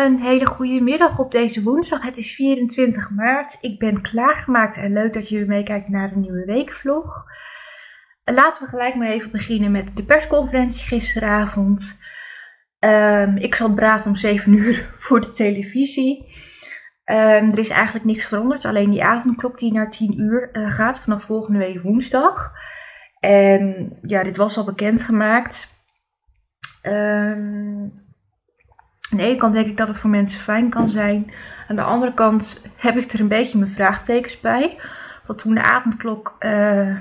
Een hele goede middag op deze woensdag. Het is 24 maart. Ik ben klaargemaakt en leuk dat je weer meekijkt naar de nieuwe weekvlog. Laten we gelijk maar even beginnen met de persconferentie gisteravond. Um, ik zat braaf om 7 uur voor de televisie. Um, er is eigenlijk niks veranderd, alleen die avondklok die naar 10 uur uh, gaat vanaf volgende week woensdag. En ja, dit was al bekendgemaakt. Um, aan de ene kant denk ik dat het voor mensen fijn kan zijn. Aan de andere kant heb ik er een beetje mijn vraagtekens bij. Want toen de avondklok uh,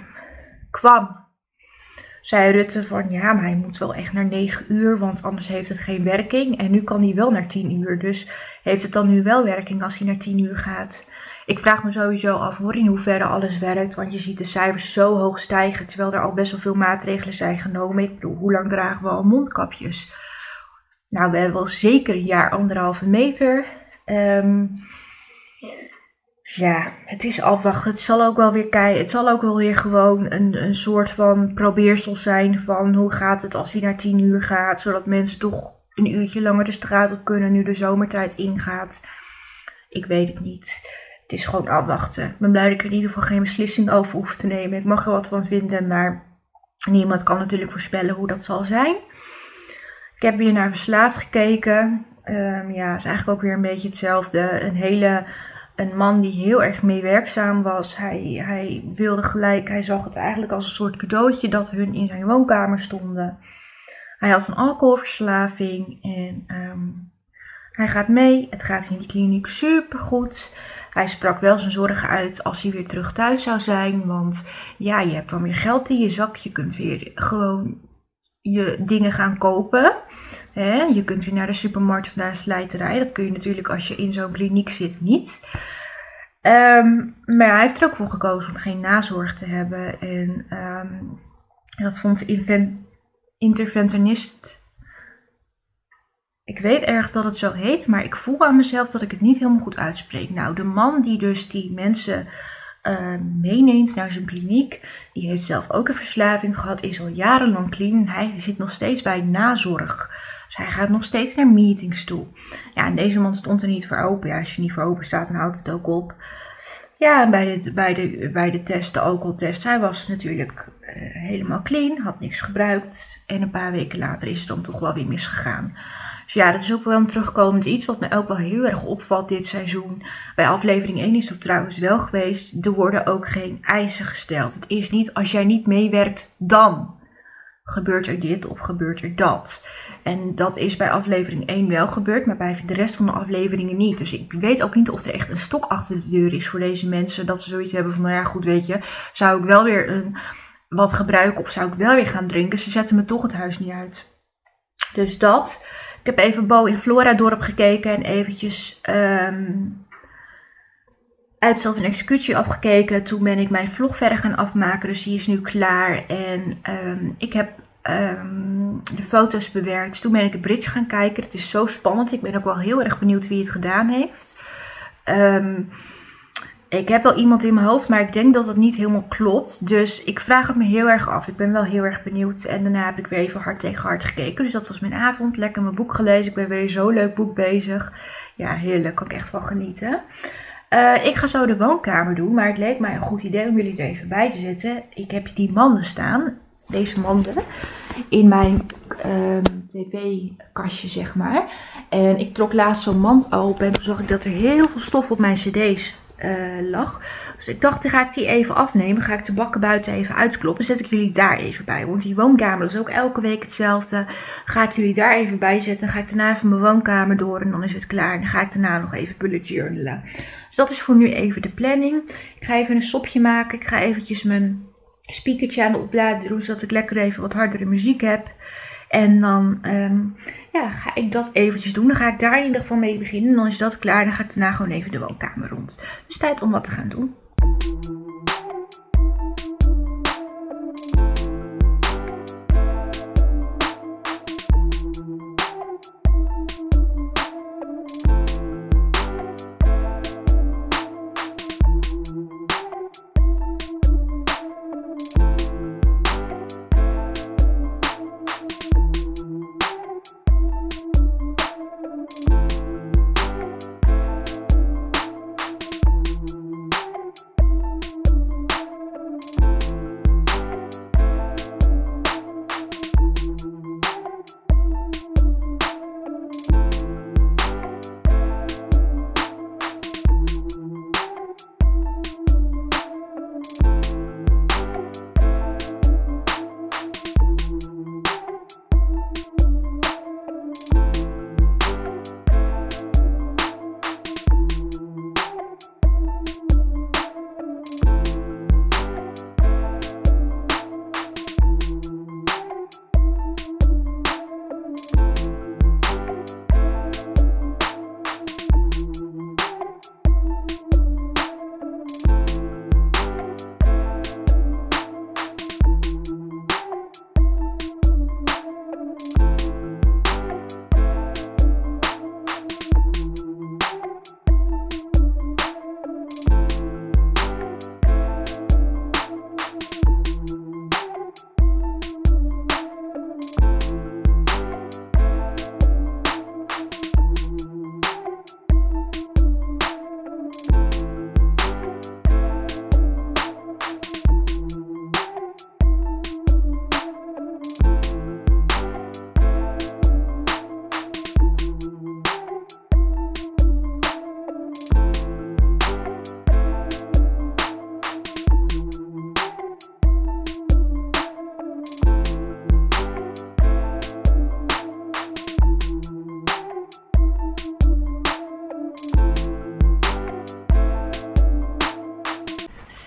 kwam, zei Rutte van ja, maar hij moet wel echt naar 9 uur, want anders heeft het geen werking. En nu kan hij wel naar 10 uur. Dus heeft het dan nu wel werking als hij naar 10 uur gaat? Ik vraag me sowieso af hoor in hoeverre alles werkt. Want je ziet de cijfers zo hoog stijgen. Terwijl er al best wel veel maatregelen zijn genomen. Ik bedoel, hoe lang dragen we al mondkapjes? Nou, we hebben wel zeker een jaar anderhalve meter. Um, ja, het is afwachten. Het zal ook wel weer kijken. Het zal ook wel weer gewoon een, een soort van probeersel zijn van hoe gaat het als hij naar 10 uur gaat. Zodat mensen toch een uurtje langer de straat op kunnen nu de zomertijd ingaat. Ik weet het niet. Het is gewoon afwachten. Ik ben blij dat ik er in ieder geval geen beslissing over hoef te nemen. Ik mag er wat van vinden, maar niemand kan natuurlijk voorspellen hoe dat zal zijn. Ik heb weer naar Verslaafd gekeken. Um, ja, is eigenlijk ook weer een beetje hetzelfde. Een hele een man die heel erg meewerkzaam was. Hij, hij wilde gelijk, hij zag het eigenlijk als een soort cadeautje dat hun in zijn woonkamer stonden. Hij had een alcoholverslaving en um, hij gaat mee. Het gaat in die kliniek supergoed. Hij sprak wel zijn zorgen uit als hij weer terug thuis zou zijn. Want ja, je hebt dan weer geld in je zak. Je kunt weer gewoon je dingen gaan kopen. Hè? Je kunt weer naar de supermarkt of naar de slijterij. Dat kun je natuurlijk als je in zo'n kliniek zit niet. Um, maar hij heeft er ook voor gekozen om geen nazorg te hebben. En um, dat vond de interventionist. Ik weet erg dat het zo heet, maar ik voel aan mezelf dat ik het niet helemaal goed uitspreek. Nou, de man die dus die mensen uh, meeneemt naar zijn kliniek. Die heeft zelf ook een verslaving gehad, is al jarenlang clean. Hij zit nog steeds bij nazorg. Dus hij gaat nog steeds naar meetings toe. Ja, en deze man stond er niet voor open. Ja, als je niet voor open staat, dan houdt het ook op. Ja, bij de, bij de, bij de test, de alcoholtest, hij was natuurlijk uh, helemaal clean, had niks gebruikt. En een paar weken later is het dan toch wel weer misgegaan. Dus ja, dat is ook wel een terugkomend iets wat me ook wel heel erg opvalt dit seizoen. Bij aflevering 1 is dat trouwens wel geweest. Er worden ook geen eisen gesteld. Het is niet als jij niet meewerkt, dan gebeurt er dit of gebeurt er dat. En dat is bij aflevering 1 wel gebeurd, maar bij de rest van de afleveringen niet. Dus ik weet ook niet of er echt een stok achter de deur is voor deze mensen. Dat ze zoiets hebben van, nou ja, goed, weet je, zou ik wel weer een, wat gebruiken of zou ik wel weer gaan drinken? Ze zetten me toch het huis niet uit. Dus dat. Ik heb even Bo in Flora dorp gekeken en eventjes um, uitstel van executie afgekeken. Toen ben ik mijn vlog verder gaan afmaken, dus die is nu klaar. En um, ik heb um, de foto's bewerkt. Toen ben ik de bridge gaan kijken. Het is zo spannend. Ik ben ook wel heel erg benieuwd wie het gedaan heeft. Um, ik heb wel iemand in mijn hoofd, maar ik denk dat het niet helemaal klopt. Dus ik vraag het me heel erg af. Ik ben wel heel erg benieuwd. En daarna heb ik weer even hard tegen hard gekeken. Dus dat was mijn avond. Lekker mijn boek gelezen. Ik ben weer zo'n leuk boek bezig. Ja, heerlijk. Kan ik echt van genieten. Uh, ik ga zo de woonkamer doen. Maar het leek mij een goed idee om jullie er even bij te zetten. Ik heb die manden staan. Deze manden. In mijn uh, tv-kastje, zeg maar. En ik trok laatst zo'n mand open. En toen zag ik dat er heel veel stof op mijn cd's uh, lag. Dus ik dacht, dan ga ik die even afnemen. Ga ik de bakken buiten even uitkloppen. Zet ik jullie daar even bij. Want die woonkamer is ook elke week hetzelfde. Ga ik jullie daar even bij zetten. ga ik daarna even mijn woonkamer door. En dan is het klaar. En dan ga ik daarna nog even bullet journalen. Dus dat is voor nu even de planning. Ik ga even een sopje maken. Ik ga eventjes mijn speakertje aan de opladen doen. Zodat ik lekker even wat hardere muziek heb. En dan um, ja, ga ik dat eventjes doen. Dan ga ik daar in ieder geval mee beginnen. En dan is dat klaar. Dan ga ik daarna gewoon even de woonkamer rond. Dus tijd om wat te gaan doen.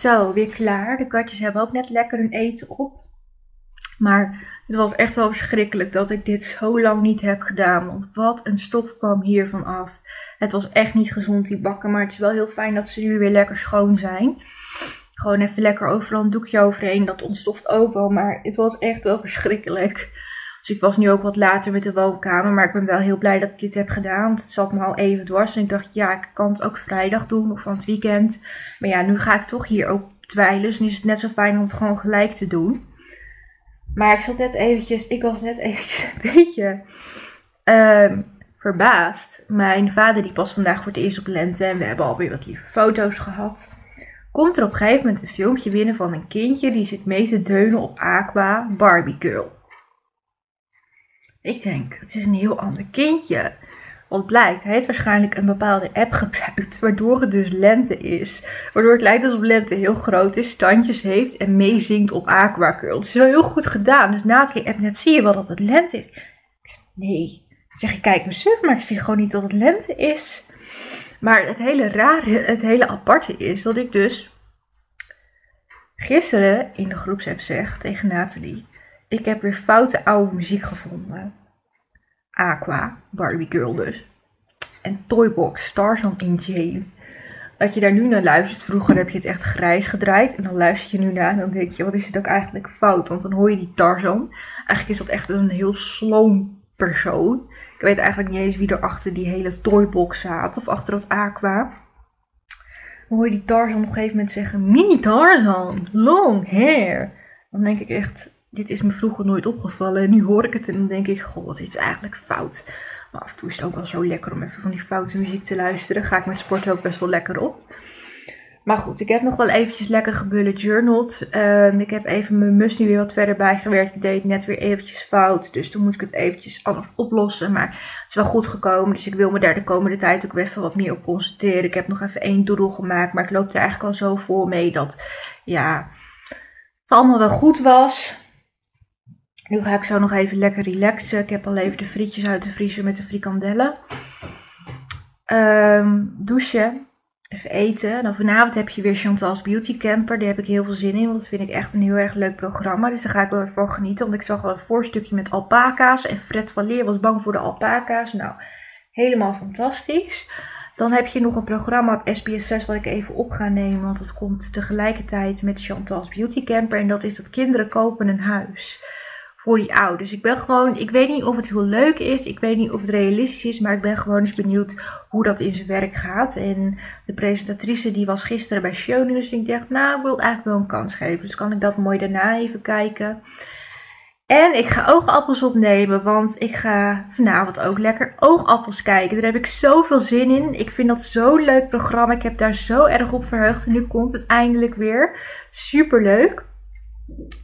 Zo, weer klaar. De katjes hebben ook net lekker hun eten op. Maar het was echt wel verschrikkelijk dat ik dit zo lang niet heb gedaan. Want wat een stof kwam hiervan af. Het was echt niet gezond, die bakken. Maar het is wel heel fijn dat ze nu weer lekker schoon zijn. Gewoon even lekker overal een doekje overheen. Dat ontstoft ook wel. Maar het was echt wel verschrikkelijk. Dus ik was nu ook wat later met de woonkamer. Maar ik ben wel heel blij dat ik dit heb gedaan. Want het zat me al even dwars. En ik dacht, ja, ik kan het ook vrijdag doen of van het weekend. Maar ja, nu ga ik toch hier ook twijlen. Dus nu is het net zo fijn om het gewoon gelijk te doen. Maar ik zat net eventjes, ik was net eventjes een beetje uh, verbaasd. Mijn vader die pas vandaag voor het eerst op lente en we hebben alweer wat lieve foto's gehad. Komt er op een gegeven moment een filmpje binnen van een kindje die zit mee te deunen op Aqua Barbie Girl. Ik denk, het is een heel ander kindje. Wat blijkt, hij heeft waarschijnlijk een bepaalde app gebruikt, waardoor het dus lente is. Waardoor het lijkt alsof lente heel groot is, standjes heeft en meezingt op Aquacurl. Het is wel heel goed gedaan. Dus na het app net zie je wel dat het lente is. Nee. Zeg je, kijk me suf, maar ik zie gewoon niet dat het lente is. Maar het hele rare, het hele aparte is dat ik dus gisteren in de groepsapp zeg tegen Nathalie. Ik heb weer foute oude muziek gevonden. Aqua, Barbie Girl dus. En Toybox, Stars on in Jane. Dat je daar nu naar luistert. Vroeger heb je het echt grijs gedraaid. En dan luister je nu naar en dan denk je, wat is het ook eigenlijk fout? Want dan hoor je die Tarzan. Eigenlijk is dat echt een heel sloom persoon. Ik weet eigenlijk niet eens wie er achter die hele Toybox zat. Of achter dat Aqua. Dan hoor je die Tarzan op een gegeven moment zeggen, mini Tarzan, long hair. Dan denk ik echt, dit is me vroeger nooit opgevallen. En nu hoor ik het en dan denk ik, goh, wat is eigenlijk fout? Maar af en toe is het ook wel zo lekker om even van die foute muziek te luisteren. Ga ik met sport ook best wel lekker op. Maar goed, ik heb nog wel eventjes lekker gebullet journaled. Uh, ik heb even mijn mus nu weer wat verder bijgewerkt. Ik deed net weer eventjes fout. Dus toen moet ik het eventjes anders oplossen. Maar het is wel goed gekomen. Dus ik wil me daar de komende tijd ook even wat meer op concentreren. Ik heb nog even één doodle gemaakt. Maar ik loop er eigenlijk al zo voor mee dat ja, het allemaal wel goed was. Nu ga ik zo nog even lekker relaxen. Ik heb al even de frietjes uit de vriezer met de frikandellen. Um, douchen. Even eten. Dan vanavond heb je weer Chantal's Beauty Camper. Daar heb ik heel veel zin in. Want dat vind ik echt een heel erg leuk programma. Dus daar ga ik wel even van genieten. Want ik zag al een voorstukje met alpaca's. En Fred van Leer was bang voor de alpaca's. Nou, helemaal fantastisch. Dan heb je nog een programma op SBS 6 wat ik even op ga nemen. Want dat komt tegelijkertijd met Chantal's Beauty Camper. En dat is dat kinderen kopen een huis voor die ouders. Ik ben gewoon, ik weet niet of het heel leuk is, ik weet niet of het realistisch is, maar ik ben gewoon eens benieuwd hoe dat in zijn werk gaat. En de presentatrice die was gisteren bij Shonen, dus ik dacht, nou, ik wil eigenlijk wel een kans geven. Dus kan ik dat mooi daarna even kijken. En ik ga oogappels opnemen, want ik ga vanavond ook lekker oogappels kijken. Daar heb ik zoveel zin in. Ik vind dat zo'n leuk programma. Ik heb daar zo erg op verheugd. En nu komt het eindelijk weer. Super leuk.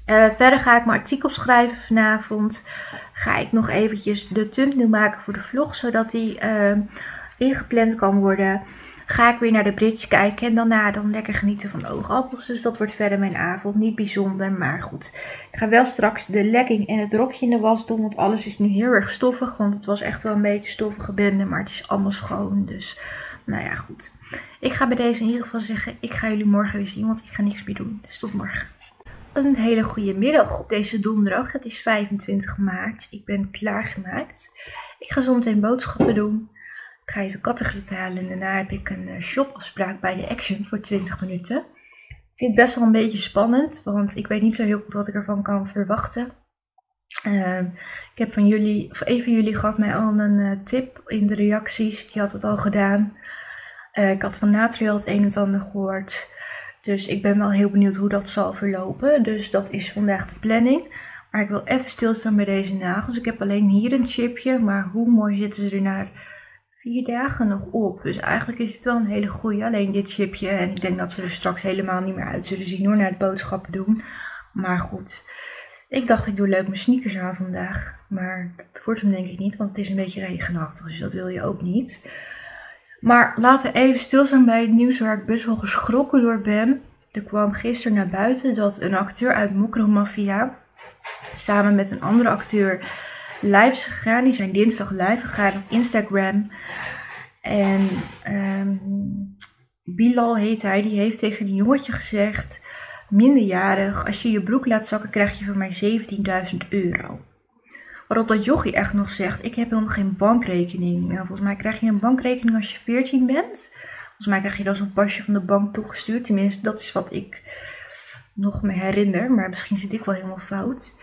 Uh, verder ga ik mijn artikel schrijven vanavond. Ga ik nog eventjes de thumbnail maken voor de vlog, zodat die uh, ingepland kan worden. Ga ik weer naar de bridge kijken en daarna dan lekker genieten van oogappels. Dus dat wordt verder mijn avond. Niet bijzonder, maar goed. Ik ga wel straks de legging en het rokje in de was doen, want alles is nu heel erg stoffig. Want het was echt wel een beetje stoffige bende, maar het is allemaal schoon. Dus nou ja, goed. Ik ga bij deze in ieder geval zeggen, ik ga jullie morgen weer zien, want ik ga niks meer doen. Dus tot morgen. Een hele goede middag op deze donderdag. Het is 25 maart. Ik ben klaargemaakt. Ik ga zo meteen boodschappen doen. Ik ga even kattenglied halen en daarna heb ik een eh, shopafspraak bij de Action voor 20 minuten. Ik vind het best wel een beetje spannend, want ik weet niet zo heel goed wat ik ervan kan verwachten. Uh, ik heb van jullie, of een van jullie gaf mij al een uh, tip in de reacties. Die had het al gedaan. Uh, ik had van Natriel het een en ander gehoord. Dus ik ben wel heel benieuwd hoe dat zal verlopen. Dus dat is vandaag de planning. Maar ik wil even stilstaan bij deze nagels. Ik heb alleen hier een chipje, maar hoe mooi zitten ze er na vier dagen nog op. Dus eigenlijk is het wel een hele goede, alleen dit chipje. En ik denk dat ze er straks helemaal niet meer uit zullen zien hoor, naar het boodschappen doen. Maar goed, ik dacht ik doe leuk mijn sneakers aan vandaag. Maar dat wordt hem denk ik niet, want het is een beetje regenachtig, dus dat wil je ook niet. Maar laten we even stilstaan bij het nieuws waar ik best wel geschrokken door ben. Er kwam gisteren naar buiten dat een acteur uit Mafia samen met een andere acteur live is gegaan. Die zijn dinsdag live gegaan op Instagram. En um, Bilal heet hij, die heeft tegen een jongetje gezegd, minderjarig, als je je broek laat zakken krijg je van mij 17.000 euro. Waarop dat jochie echt nog zegt, ik heb helemaal geen bankrekening. Nou, volgens mij krijg je een bankrekening als je 14 bent. Volgens mij krijg je dan zo'n pasje van de bank toegestuurd. Tenminste, dat is wat ik nog me herinner. Maar misschien zit ik wel helemaal fout.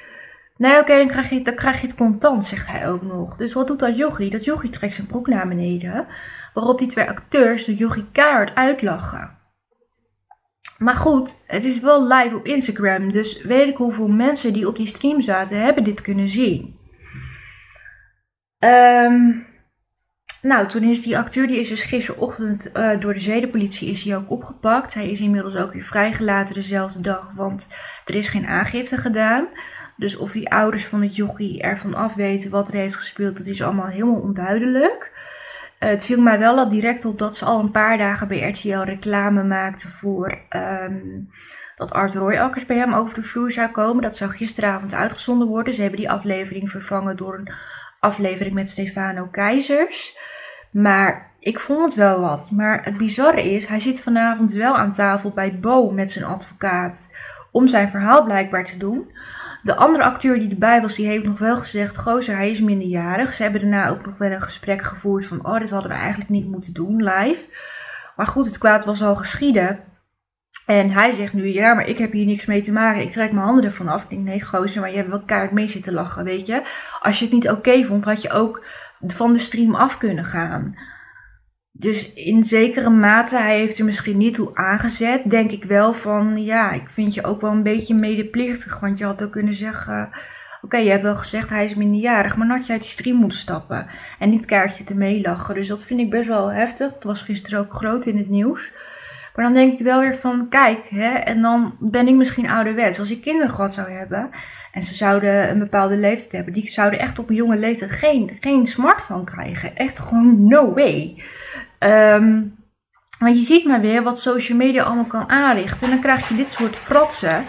Nee, oké, dan, krijg je, dan krijg je het contant, zegt hij ook nog. Dus wat doet dat jochie? Dat jochie trekt zijn broek naar beneden. Waarop die twee acteurs de jochie keihard uitlachen. Maar goed, het is wel live op Instagram. Dus weet ik hoeveel mensen die op die stream zaten, hebben dit kunnen zien. Um, nou, toen is die acteur, die is dus gisterochtend uh, door de zedenpolitie is hij ook opgepakt. Hij is inmiddels ook weer vrijgelaten dezelfde dag, want er is geen aangifte gedaan. Dus of die ouders van het jochie ervan af weten wat er heeft gespeeld, dat is allemaal helemaal onduidelijk. Uh, het viel mij wel al direct op dat ze al een paar dagen bij RTL reclame maakten voor um, dat Art Royakkers bij hem over de vloer zou komen. Dat zou gisteravond uitgezonden worden. Ze hebben die aflevering vervangen door een aflevering met Stefano Keizers. Maar ik vond het wel wat. Maar het bizarre is, hij zit vanavond wel aan tafel bij Bo met zijn advocaat. Om zijn verhaal blijkbaar te doen. De andere acteur die erbij was, die heeft nog wel gezegd: Gozer, hij is minderjarig. Ze hebben daarna ook nog wel een gesprek gevoerd van: Oh, dit hadden we eigenlijk niet moeten doen live. Maar goed, het kwaad was al geschieden. En hij zegt nu: Ja, maar ik heb hier niks mee te maken. Ik trek mijn handen ervan af. Ik denk: Nee, gozer, maar je hebt wel kaart mee zitten lachen, weet je. Als je het niet oké vond, had je ook van de stream af kunnen gaan. Dus in zekere mate, hij heeft er misschien niet toe aangezet. Denk ik wel van, ja, ik vind je ook wel een beetje medeplichtig. Want je had ook kunnen zeggen, oké, je hebt wel gezegd hij is minderjarig. Maar had je uit die stream moeten stappen. En niet kaartje te meelachen. Dus dat vind ik best wel heftig. Het was gisteren ook groot in het nieuws. Maar dan denk ik wel weer van, kijk, hè, en dan ben ik misschien ouderwets. Als ik kinderen gehad zou hebben en ze zouden een bepaalde leeftijd hebben, die zouden echt op een jonge leeftijd geen, geen smartphone krijgen. Echt gewoon no way. Um, maar je ziet maar weer wat social media allemaal kan aanrichten. En dan krijg je dit soort fratsen.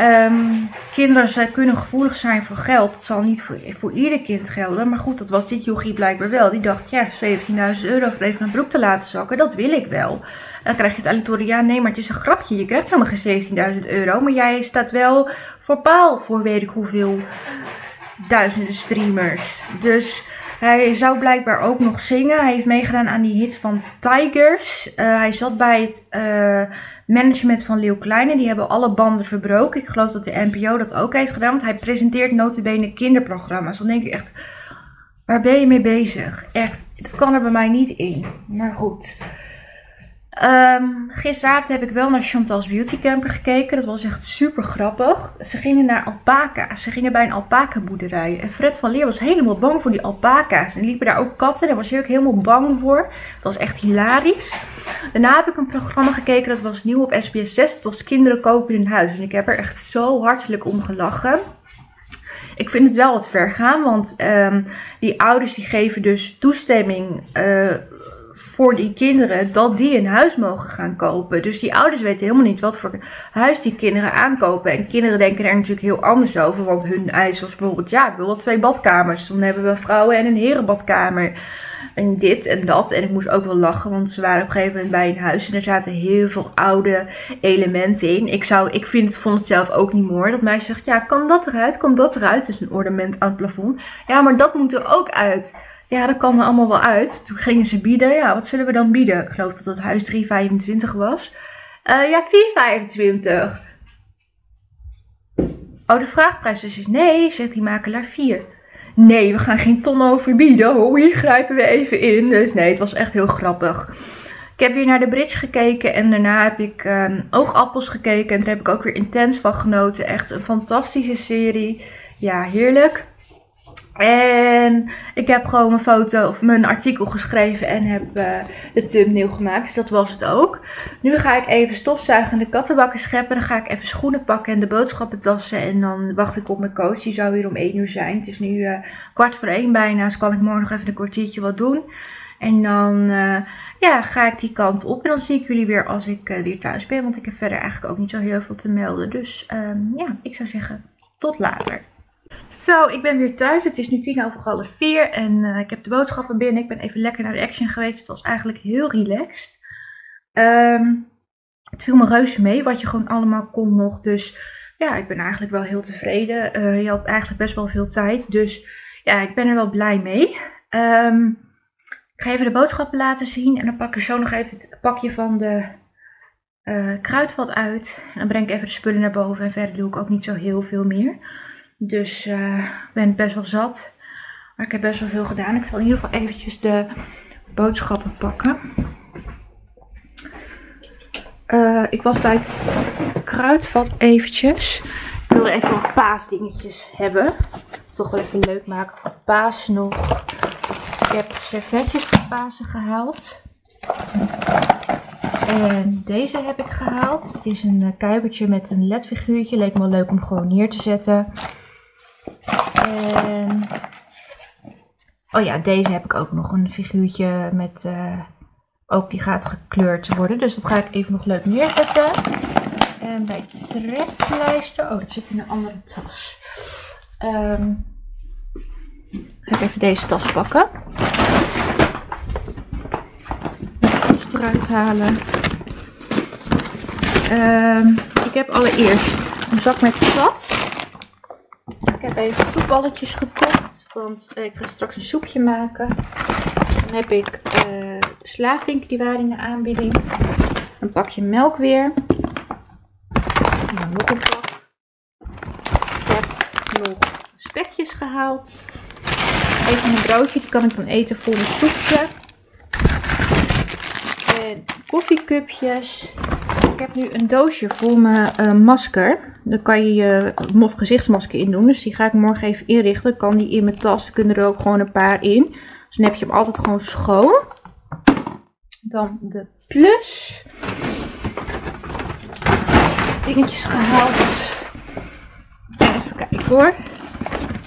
Um, kinderen zij kunnen gevoelig zijn voor geld. Dat zal niet voor, voor ieder kind gelden. Maar goed, dat was dit jochie blijkbaar wel. Die dacht, ja, 17.000 euro voor even een broek te laten zakken. Dat wil ik wel. Dan krijg je het antwoord, ja, nee, maar het is een grapje. Je krijgt helemaal geen 17.000 euro. Maar jij staat wel voor paal voor weet ik hoeveel duizenden streamers. Dus hij zou blijkbaar ook nog zingen. Hij heeft meegedaan aan die hit van Tigers. Uh, hij zat bij het uh, management van Leeuw Kleine. Die hebben alle banden verbroken. Ik geloof dat de NPO dat ook heeft gedaan. Want hij presenteert notabene kinderprogramma's. Dan denk ik echt, waar ben je mee bezig? Echt, dat kan er bij mij niet in. Maar goed. Um, gisteravond heb ik wel naar Chantal's Beauty Camper gekeken. Dat was echt super grappig. Ze gingen naar alpaca's. Ze gingen bij een alpaca boerderij. En Fred van Leer was helemaal bang voor die alpaca's. En liepen daar ook katten. Daar was hij ook helemaal bang voor. Dat was echt hilarisch. Daarna heb ik een programma gekeken. Dat was nieuw op SBS 6. Het was Kinderen kopen in huis. En ik heb er echt zo hartelijk om gelachen. Ik vind het wel wat ver gaan. Want um, die ouders die geven dus toestemming... Uh, voor die kinderen dat die een huis mogen gaan kopen. Dus die ouders weten helemaal niet wat voor huis die kinderen aankopen. En kinderen denken er natuurlijk heel anders over. Want hun eis was bijvoorbeeld, ja, ik wil wel twee badkamers. Dan hebben we vrouwen- en een herenbadkamer. En dit en dat. En ik moest ook wel lachen, want ze waren op een gegeven moment bij een huis. En er zaten heel veel oude elementen in. Ik, zou, ik vind vond het zelf ook niet mooi. Dat meisje zegt, ja, kan dat eruit? Kan dat eruit? Is een ornament aan het plafond. Ja, maar dat moet er ook uit. Ja, dat kwam er allemaal wel uit. Toen gingen ze bieden. Ja, wat zullen we dan bieden? Ik geloof dat het huis 3,25 was. Uh, ja, 4,25. Oh, de vraagprijs dus is nee, zegt die makelaar 4. Nee, we gaan geen ton overbieden. Oh, hier grijpen we even in. Dus nee, het was echt heel grappig. Ik heb weer naar de bridge gekeken en daarna heb ik um, oogappels gekeken. En daar heb ik ook weer intens van genoten. Echt een fantastische serie. Ja, heerlijk. En ik heb gewoon mijn foto of mijn artikel geschreven en heb uh, de thumbnail gemaakt. Dus dat was het ook. Nu ga ik even stofzuigen en de kattenbakken scheppen. Dan ga ik even schoenen pakken en de boodschappen tassen. En dan wacht ik op mijn coach. Die zou weer om 1 uur zijn. Het is nu uh, kwart voor 1 bijna. Dus kan ik morgen nog even een kwartiertje wat doen. En dan uh, ja, ga ik die kant op. En dan zie ik jullie weer als ik weer thuis ben. Want ik heb verder eigenlijk ook niet zo heel veel te melden. Dus um, ja, ik zou zeggen tot later. Zo, ik ben weer thuis. Het is nu tien over half vier en uh, ik heb de boodschappen binnen. Ik ben even lekker naar de Action geweest. Het was eigenlijk heel relaxed. Um, het viel me reuze mee wat je gewoon allemaal kon nog. Dus ja, ik ben eigenlijk wel heel tevreden. Uh, je had eigenlijk best wel veel tijd. Dus ja, ik ben er wel blij mee. Um, ik ga even de boodschappen laten zien. En dan pak ik zo nog even het pakje van de uh, kruidvat uit. En dan breng ik even de spullen naar boven. En verder doe ik ook niet zo heel veel meer. Dus ik ben best wel zat. Maar ik heb best wel veel gedaan. Ik zal in ieder geval eventjes de boodschappen pakken. Uh, ik was bij het kruidvat eventjes. Ik wilde even wat paasdingetjes hebben. Toch wel even leuk maken voor paas nog. Ik heb servetjes voor Pasen gehaald. En deze heb ik gehaald. Het is een kuikertje met een ledfiguurtje. Leek me leuk om gewoon neer te zetten. En... Oh ja, deze heb ik ook nog. Een figuurtje met... Uh, ook die gaat gekleurd worden. Dus dat ga ik even nog leuk neerzetten. En bij trekpleister... Oh, dat zit in een andere tas. Um, ga ik even deze tas pakken. Even eruit halen. Um, ik heb allereerst een zak met patat. Ik heb even soepballetjes gekocht, want ik ga straks een soepje maken. Dan heb ik uh, die waren in de aanbieding. Een pakje melk weer. En dan nog een pak. Ik heb nog spekjes gehaald. Even een broodje, die kan ik dan eten voor een soepje. En koffiecupjes. Ik heb nu een doosje voor mijn uh, masker. Daar kan je je mof gezichtsmasker in doen. Dus die ga ik morgen even inrichten. Kan die in mijn tas. kunnen er ook gewoon een paar in. Dus dan heb je hem altijd gewoon schoon. Dan de plus. Dingetjes gehaald. Even kijken hoor.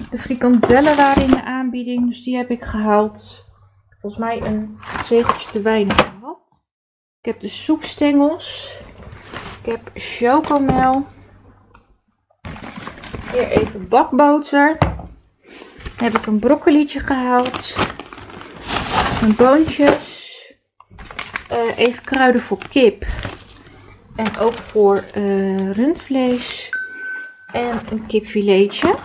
De frikandellen waren in de aanbieding. Dus die heb ik gehaald. Volgens mij een zegeltje te weinig gehad. Ik heb de soepstengels. Ik heb chocomel. Hier even bakboter. Dan heb ik een broccolietje gehaald. Mijn boontjes. Uh, even kruiden voor kip. En ook voor uh, rundvlees. En een kipfiletje.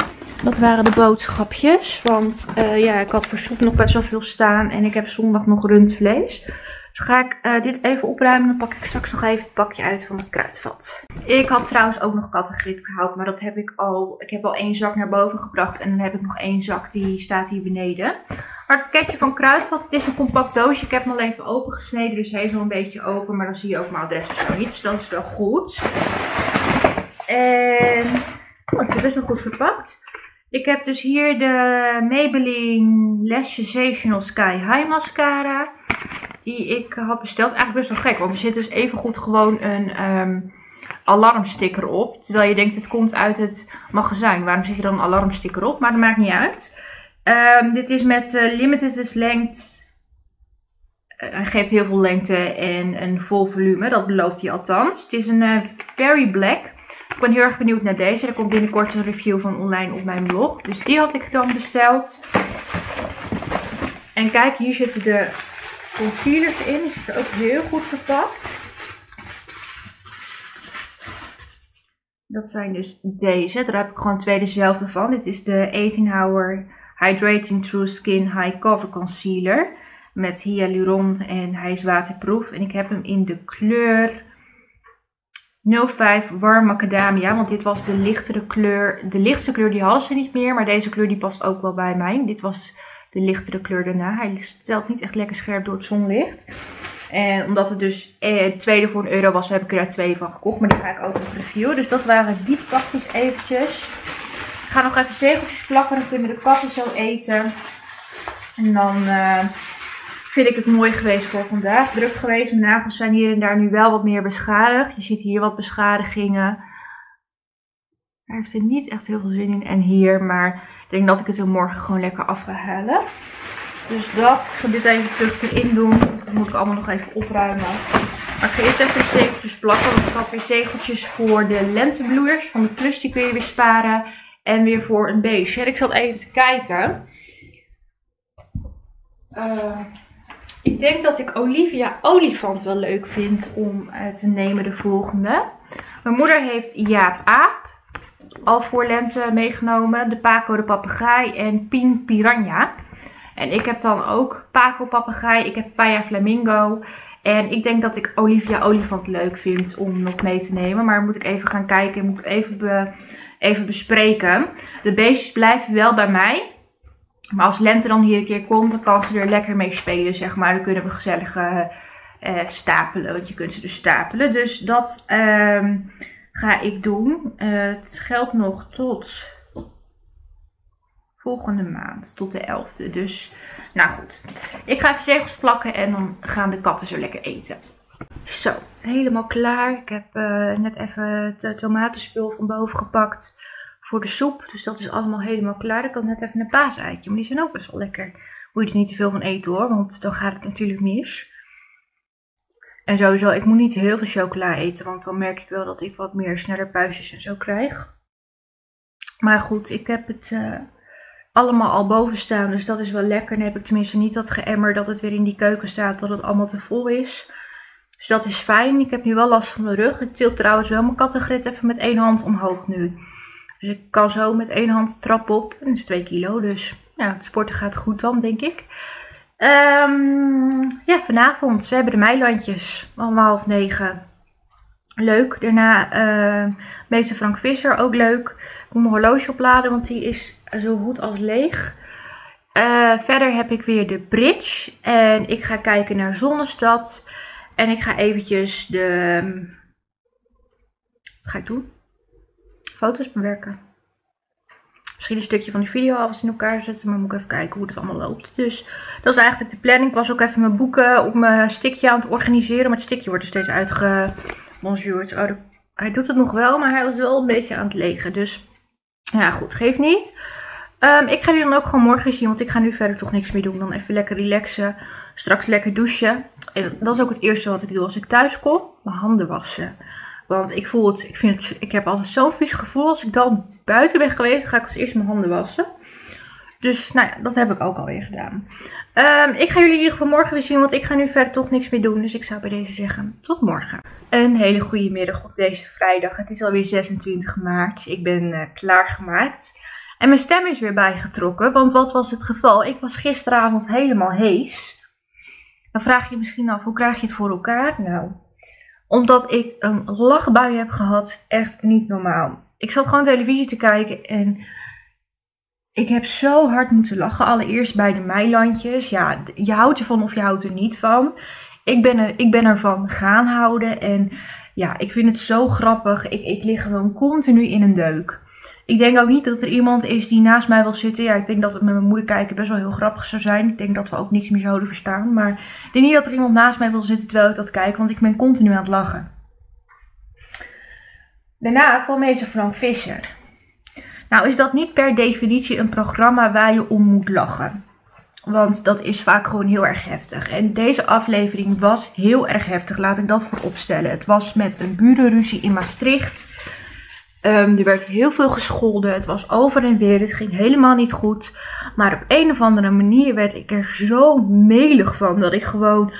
Dat waren de boodschapjes. Want uh, ja, ik had voor soep nog best wel veel staan. En ik heb zondag nog rundvlees. Dus ga ik uh, dit even opruimen. Dan pak ik straks nog even het pakje uit van het kruidvat. Ik had trouwens ook nog kattengrit gehaald. Maar dat heb ik al. Ik heb al één zak naar boven gebracht. En dan heb ik nog één zak. Die staat hier beneden. Het pakketje van kruidvat. Het is een compact doosje. Ik heb hem al even opengesneden. Dus hij is wel een beetje open. Maar dan zie je ook mijn adres zo niet. Dus dat is wel goed. En. Oh, het is best wel goed verpakt. Ik heb dus hier de Maybelline Lash Sensational Sky High Mascara. Die ik had besteld. Eigenlijk best wel gek. Want er zit dus even goed gewoon een um, alarmsticker op. Terwijl je denkt het komt uit het magazijn. Waarom zit er dan een alarmsticker op? Maar dat maakt niet uit. Um, dit is met uh, limited length. Uh, hij geeft heel veel lengte en een vol volume. Dat belooft hij althans. Het is een uh, Very Black. Ik ben heel erg benieuwd naar deze. Er komt binnenkort een review van online op mijn blog. Dus die had ik dan besteld. En kijk, hier zitten de concealers in. Die zitten ook heel goed verpakt. Dat zijn dus deze. Daar heb ik gewoon twee dezelfde van. Dit is de 18 Hour Hydrating True Skin High Cover Concealer. Met hyaluron en hij is waterproof. En ik heb hem in de kleur 05 warm macadamia. Want dit was de lichtere kleur. De lichtste kleur die hadden ze niet meer. Maar deze kleur die past ook wel bij mij. Dit was de lichtere kleur daarna. Hij stelt niet echt lekker scherp door het zonlicht. En omdat het dus eh, tweede voor een euro was, heb ik er daar twee van gekocht. Maar die ga ik ook nog reviewen. Dus dat waren die pakjes eventjes. Ik ga nog even zegeltjes plakken. Dan kunnen de katten zo eten. En dan... Uh, vind ik het mooi geweest voor vandaag. Druk geweest. Mijn nagels zijn hier en daar nu wel wat meer beschadigd. Je ziet hier wat beschadigingen. Daar heeft er niet echt heel veel zin in. En hier, maar denk dat ik het er morgen gewoon lekker af ga halen. Dus dat. Ik ga dit even terug erin doen. Dat moet ik allemaal nog even opruimen. Maar ik ga eerst even de zegeltjes plakken. Want ik had weer zegeltjes voor de lentebloeiers. Van de plus die kun je weer sparen. En weer voor een beestje. ik zat even te kijken. Uh, Ik denk dat ik Olivia Olifant wel leuk vind om uh, te nemen de volgende. Mijn moeder heeft Jaap Aap al voor lente meegenomen. De Paco de papegaai en Pien Piranha. En ik heb dan ook Paco papegaai. Ik heb Faya Flamingo. En ik denk dat ik Olivia Olifant leuk vind om nog mee te nemen. Maar moet ik even gaan kijken. Moet ik even, even bespreken. De beestjes blijven wel bij mij. Maar als Lente dan hier een keer komt, dan kan ze er lekker mee spelen, zeg maar. Dan kunnen we gezellig uh, stapelen, want je kunt ze dus stapelen. Dus dat uh, ga ik doen. Uh, het geldt nog tot volgende maand, tot de 11e. Dus, nou goed. Ik ga even zegels plakken en dan gaan de katten zo lekker eten. Zo, helemaal klaar. Ik heb net even het tomatenspul van boven gepakt voor de soep. Dus dat is allemaal helemaal klaar. Ik had net even een paaseitje, maar die zijn ook best wel lekker. Moet je er niet te veel van eten hoor, want dan gaat het natuurlijk mis. En sowieso, ik moet niet heel veel chocola eten, want dan merk ik wel dat ik wat meer sneller puistjes en zo krijg. Maar goed, ik heb het uh, allemaal al boven staan, dus dat is wel lekker. Dan heb ik tenminste niet dat geëmmer dat het weer in die keuken staat, dat het allemaal te vol is. Dus dat is fijn. Ik heb nu wel last van de rug. Ik tilt trouwens wel mijn kattengrit even met één hand omhoog nu. Dus ik kan zo met één hand trap op. En dat is 2 kilo. Dus ja, sporten gaat goed dan, denk ik. Um, ja, vanavond. We hebben de Meilandjes. Allemaal half negen. Leuk. Daarna uh, meester Frank Visser. Ook leuk. Ik moet mijn horloge opladen, want die is zo goed als leeg. Uh, verder heb ik weer de bridge. En ik ga kijken naar Zonnestad. En ik ga eventjes de... Wat ga ik doen? foto's bewerken. Misschien een stukje van die video alvast in elkaar zetten, maar moet ik even kijken hoe het allemaal loopt. Dus dat is eigenlijk de planning. Ik was ook even mijn boeken op mijn stickje aan het organiseren, maar het stickje wordt er steeds uitgebonjourd. Oh, hij doet het nog wel, maar hij was wel een beetje aan het legen. Dus ja, goed, geeft niet. Um, ik ga jullie dan ook gewoon morgen zien, want ik ga nu verder toch niks meer doen. Dan even lekker relaxen, straks lekker douchen. En dat is ook het eerste wat ik doe als ik thuis kom, mijn handen wassen. Want ik voel het, ik vind het, ik heb altijd zo'n vies gevoel. Als ik dan buiten ben geweest, ga ik als eerst mijn handen wassen. Dus nou ja, dat heb ik ook alweer gedaan. Um, ik ga jullie in ieder geval morgen weer zien, want ik ga nu verder toch niks meer doen. Dus ik zou bij deze zeggen, tot morgen. Een hele goede middag op deze vrijdag. Het is alweer 26 maart. Ik ben uh, klaargemaakt. En mijn stem is weer bijgetrokken, want wat was het geval? Ik was gisteravond helemaal hees. Dan vraag je misschien af, hoe krijg je het voor elkaar? Nou, omdat ik een lachbui heb gehad. Echt niet normaal. Ik zat gewoon televisie te kijken en ik heb zo hard moeten lachen. Allereerst bij de Meilandjes. Ja, je houdt ervan of je houdt er niet van. Ik ben, er, ik ben ervan gaan houden en ja, ik vind het zo grappig. Ik, ik lig gewoon continu in een deuk. Ik denk ook niet dat er iemand is die naast mij wil zitten. Ja, ik denk dat het met mijn moeder kijken best wel heel grappig zou zijn. Ik denk dat we ook niks meer zouden verstaan. Maar ik denk niet dat er iemand naast mij wil zitten terwijl ik dat kijk, want ik ben continu aan het lachen. Daarna kwam deze Frank Visser. Nou is dat niet per definitie een programma waar je om moet lachen. Want dat is vaak gewoon heel erg heftig. En deze aflevering was heel erg heftig, laat ik dat voorop stellen. Het was met een burenruzie in Maastricht. Um, er werd heel veel gescholden. Het was over en weer. Het ging helemaal niet goed. Maar op een of andere manier werd ik er zo melig van dat ik gewoon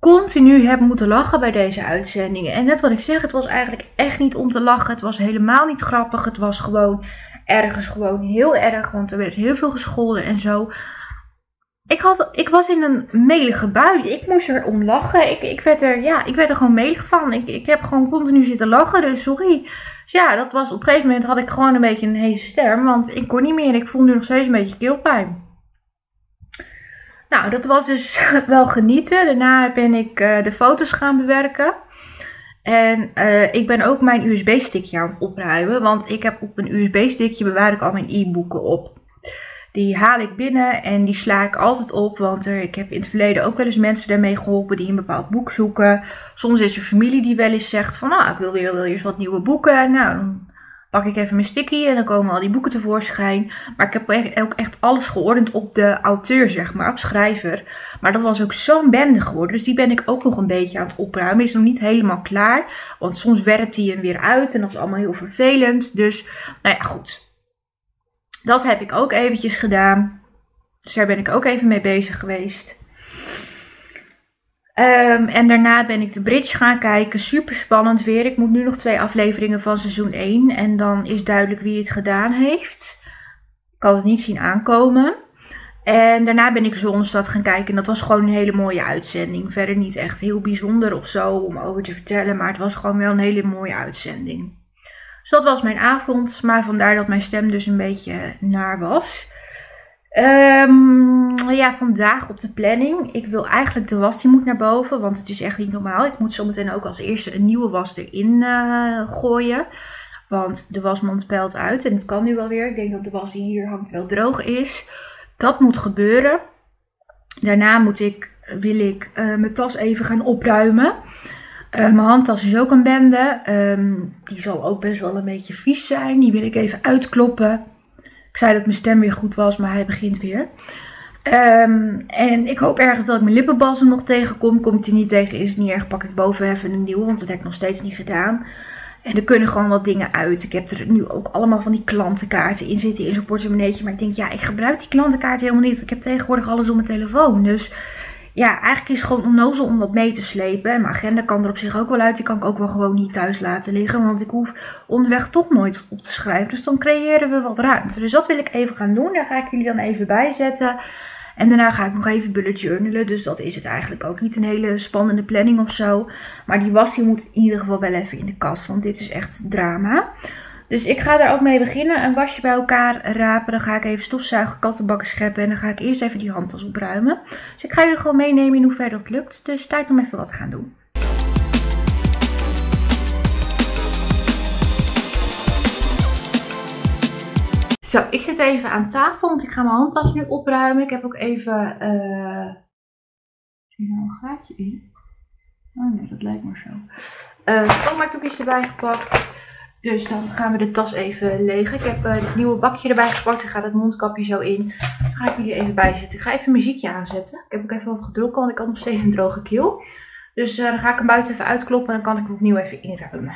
continu heb moeten lachen bij deze uitzendingen. En net wat ik zeg, het was eigenlijk echt niet om te lachen. Het was helemaal niet grappig. Het was gewoon ergens gewoon heel erg, want er werd heel veel gescholden en zo. Ik, had, ik was in een melige bui. Ik moest er om lachen. Ik, ik, werd er, ja, ik werd er gewoon melig van. Ik, ik heb gewoon continu zitten lachen, dus sorry. Ja, dat was op een gegeven moment had ik gewoon een beetje een heese sterm. Want ik kon niet meer. Ik voelde nog steeds een beetje keelpijn. Nou, dat was dus wel genieten. Daarna ben ik uh, de foto's gaan bewerken. En uh, ik ben ook mijn USB-stickje aan het opruimen. Want ik heb op een USB-stickje bewaar ik al mijn e-boeken op. Die haal ik binnen en die sla ik altijd op. Want er, ik heb in het verleden ook wel eens mensen daarmee geholpen die een bepaald boek zoeken. Soms is er familie die wel eens zegt van nou, ik wil weer, wil eens wat nieuwe boeken. Nou, dan pak ik even mijn sticky en dan komen al die boeken tevoorschijn. Maar ik heb ook echt alles geordend op de auteur, zeg maar, op schrijver. Maar dat was ook zo'n bende geworden. Dus die ben ik ook nog een beetje aan het opruimen. Is nog niet helemaal klaar. Want soms werpt hij hem weer uit en dat is allemaal heel vervelend. Dus, nou ja, goed. Dat heb ik ook eventjes gedaan. Dus daar ben ik ook even mee bezig geweest. Ehm, en daarna ben ik de bridge gaan kijken. Super spannend weer. Ik moet nu nog twee afleveringen van seizoen 1. En dan is duidelijk wie het gedaan heeft. Ik had het niet zien aankomen. En daarna ben ik Zonnestad gaan kijken. En dat was gewoon een hele mooie uitzending. Verder niet echt heel bijzonder of zo om over te vertellen. Maar het was gewoon wel een hele mooie uitzending. Dus dat was mijn avond. Maar vandaar dat mijn stem dus een beetje naar was. Um, ja, vandaag op de planning. Ik wil eigenlijk de was, die moet naar boven, want het is echt niet normaal. Ik moet zometeen ook als eerste een nieuwe was erin uh, gooien. Want de wasmand pelt uit en het kan nu wel weer. Ik denk dat de was die hier hangt wel droog is. Dat moet gebeuren. Daarna moet ik, wil ik uh, mijn tas even gaan opruimen. Uh, mijn handtas is ook een bende. Um, die zal ook best wel een beetje vies zijn. Die wil ik even uitkloppen. Ik zei dat mijn stem weer goed was, maar hij begint weer. Um, en ik hoop ergens dat ik mijn lippenbalsem nog tegenkom. Kom ik er niet tegen, is het niet erg. Pak ik boven even een nieuwe, want dat heb ik nog steeds niet gedaan. En er kunnen gewoon wat dingen uit. Ik heb er nu ook allemaal van die klantenkaarten in zitten in zo'n portemonneetje. Maar ik denk, ja, ik gebruik die klantenkaart helemaal niet. Ik heb tegenwoordig alles op mijn telefoon. Dus ja, eigenlijk is het gewoon onnozel om dat mee te slepen. En mijn agenda kan er op zich ook wel uit. Die kan ik ook wel gewoon niet thuis laten liggen. Want ik hoef onderweg toch nooit op te schrijven. Dus dan creëren we wat ruimte. Dus dat wil ik even gaan doen. Daar ga ik jullie dan even bij zetten. En daarna ga ik nog even bullet journalen. Dus dat is het eigenlijk ook niet een hele spannende planning of zo. Maar die was die moet in ieder geval wel even in de kast. Want dit is echt drama. Dus ik ga daar ook mee beginnen. Een wasje bij elkaar rapen. Dan ga ik even stofzuigen, kattenbakken scheppen. En dan ga ik eerst even die handtas opruimen. Dus ik ga jullie gewoon meenemen in hoe ver dat lukt. Dus tijd om even wat te gaan doen. Zo, ik zit even aan tafel, want ik ga mijn handtas nu opruimen. Ik heb ook even... Uh... Zie nou een gaatje in? Oh nee, dat lijkt maar zo. Uh, schoonmaakdoekjes erbij gepakt. Dus dan gaan we de tas even legen. Ik heb het nieuwe bakje erbij gepakt. Dan gaat het mondkapje zo in. Dan ga ik jullie even bijzetten. Ik ga even muziekje aanzetten. Ik heb ook even wat gedronken, want ik had nog steeds een droge keel. Dus uh, dan ga ik hem buiten even uitkloppen en dan kan ik hem opnieuw even inruimen.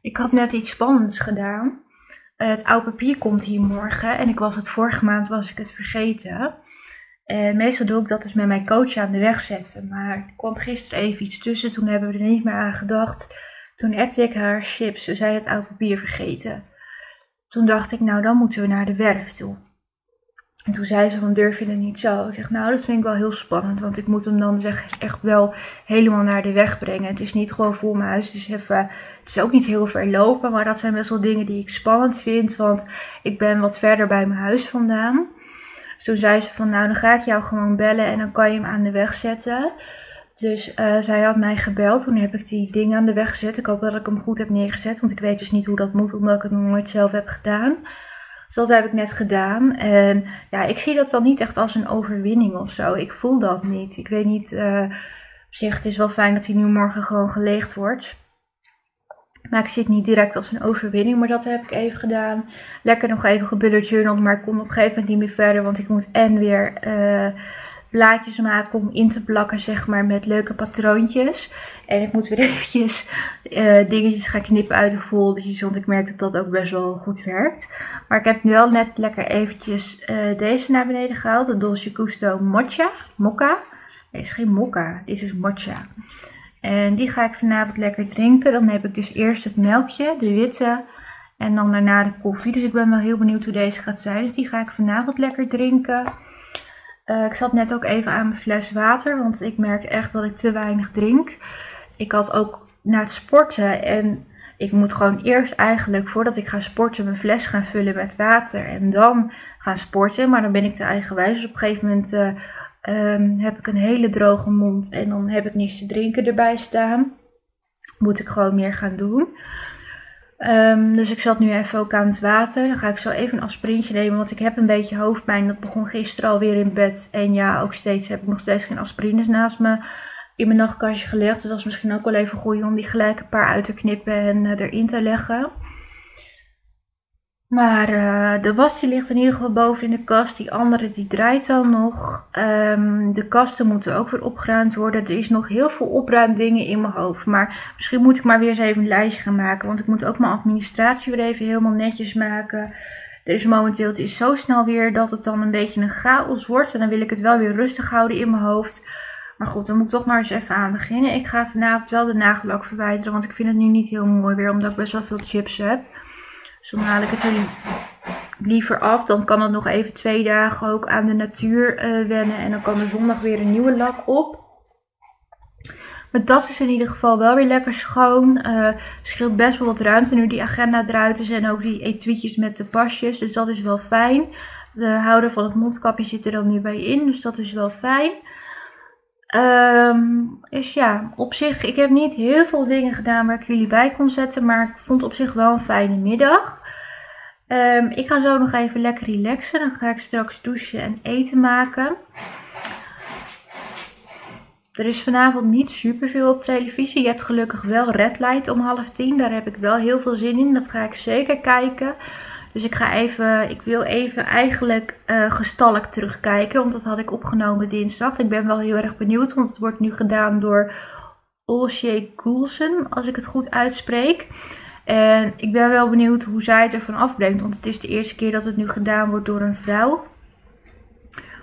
Ik had net iets spannends gedaan. Het oude papier komt hier morgen en ik was het vorige maand was ik het vergeten. En meestal doe ik dat dus met mijn coach aan de weg zetten. Maar er kwam gisteren even iets tussen, toen hebben we er niet meer aan gedacht. Toen appte ik haar, chips, ze zei het oude papier vergeten. Toen dacht ik, nou dan moeten we naar de werf toe. En toen zei ze van durf je er niet zo? Ik zeg nou dat vind ik wel heel spannend. Want ik moet hem dan zeg, echt wel helemaal naar de weg brengen. Het is niet gewoon voor mijn huis. Het is, even, het is ook niet heel ver lopen. Maar dat zijn best wel dingen die ik spannend vind. Want ik ben wat verder bij mijn huis vandaan. Dus toen zei ze van nou dan ga ik jou gewoon bellen. En dan kan je hem aan de weg zetten. Dus uh, zij had mij gebeld. Toen heb ik die dingen aan de weg gezet. Ik hoop dat ik hem goed heb neergezet. Want ik weet dus niet hoe dat moet. Omdat ik het nooit zelf heb gedaan. Dus dat heb ik net gedaan. En ja, ik zie dat dan niet echt als een overwinning of zo. Ik voel dat niet. Ik weet niet. Uh, op zich, het is wel fijn dat hij nu morgen gewoon geleegd wordt. Maar ik zie het niet direct als een overwinning. Maar dat heb ik even gedaan. Lekker nog even gebullet journal. Maar ik kom op een gegeven moment niet meer verder. Want ik moet en weer uh, blaadjes maken om in te plakken, zeg maar, met leuke patroontjes. En ik moet weer eventjes uh, dingetjes gaan knippen uit de foldertjes, want ik merk dat dat ook best wel goed werkt. Maar ik heb nu wel net lekker eventjes uh, deze naar beneden gehaald, de Dolce Gusto Mocha, Mokka. Nee, is geen Mokka, dit is Mocha. En die ga ik vanavond lekker drinken. Dan heb ik dus eerst het melkje, de witte. En dan daarna de koffie. Dus ik ben wel heel benieuwd hoe deze gaat zijn. Dus die ga ik vanavond lekker drinken. Eh, ik zat net ook even aan mijn fles water, want ik merk echt dat ik te weinig drink. Ik had ook na het sporten en ik moet gewoon eerst eigenlijk voordat ik ga sporten mijn fles gaan vullen met water en dan gaan sporten. Maar dan ben ik te eigenwijs. Dus op een gegeven moment uh, heb ik een hele droge mond en dan heb ik niets te drinken erbij staan. Moet ik gewoon meer gaan doen. Um, dus ik zat nu even ook aan het water. Dan ga ik zo even een aspirintje nemen, want ik heb een beetje hoofdpijn. Dat begon gisteren alweer in bed. En ja, ook steeds heb ik nog steeds geen aspirines naast me in mijn nachtkastje gelegd. Dus dat is misschien ook wel even goed om die gelijk een paar uit te knippen en uh, erin te leggen. Maar uh, de was die ligt in ieder geval boven in de kast. Die andere die draait wel nog. Um, de kasten moeten ook weer opgeruimd worden. Er is nog heel veel opruimdingen in mijn hoofd. Maar misschien moet ik maar weer eens even een lijstje gaan maken. Want ik moet ook mijn administratie weer even helemaal netjes maken. Er is momenteel, het is zo snel weer dat het dan een beetje een chaos wordt. En dan wil ik het wel weer rustig houden in mijn hoofd. Maar goed, dan moet ik toch maar eens even aan beginnen. Ik ga vanavond wel de nagellak verwijderen. Want ik vind het nu niet heel mooi weer. Omdat ik best wel veel chips heb. Dus dan haal ik het er liever af. Dan kan het nog even twee dagen ook aan de natuur uh, wennen. En dan kan er zondag weer een nieuwe lak op. Mijn tas is in ieder geval wel weer lekker schoon. Uh, scheelt best wel wat ruimte nu die agenda eruit is. En ook die etuietjes met de pasjes. Dus dat is wel fijn. De houder van het mondkapje zit er dan nu bij in. Dus dat is wel fijn. Um, dus ja, op zich, ik heb niet heel veel dingen gedaan waar ik jullie bij kon zetten. Maar ik vond op zich wel een fijne middag. Um, ik ga zo nog even lekker relaxen. Dan ga ik straks douchen en eten maken. Er is vanavond niet super veel op televisie. Je hebt gelukkig wel Red Light om half tien. Daar heb ik wel heel veel zin in. Dat ga ik zeker kijken. Dus ik ga even, ik wil even eigenlijk uh, gestalkt terugkijken. Want dat had ik opgenomen dinsdag. Ik ben wel heel erg benieuwd. Want het wordt nu gedaan door Olsje Coulson. Als ik het goed uitspreek. En ik ben wel benieuwd hoe zij het ervan afbrengt. Want het is de eerste keer dat het nu gedaan wordt door een vrouw.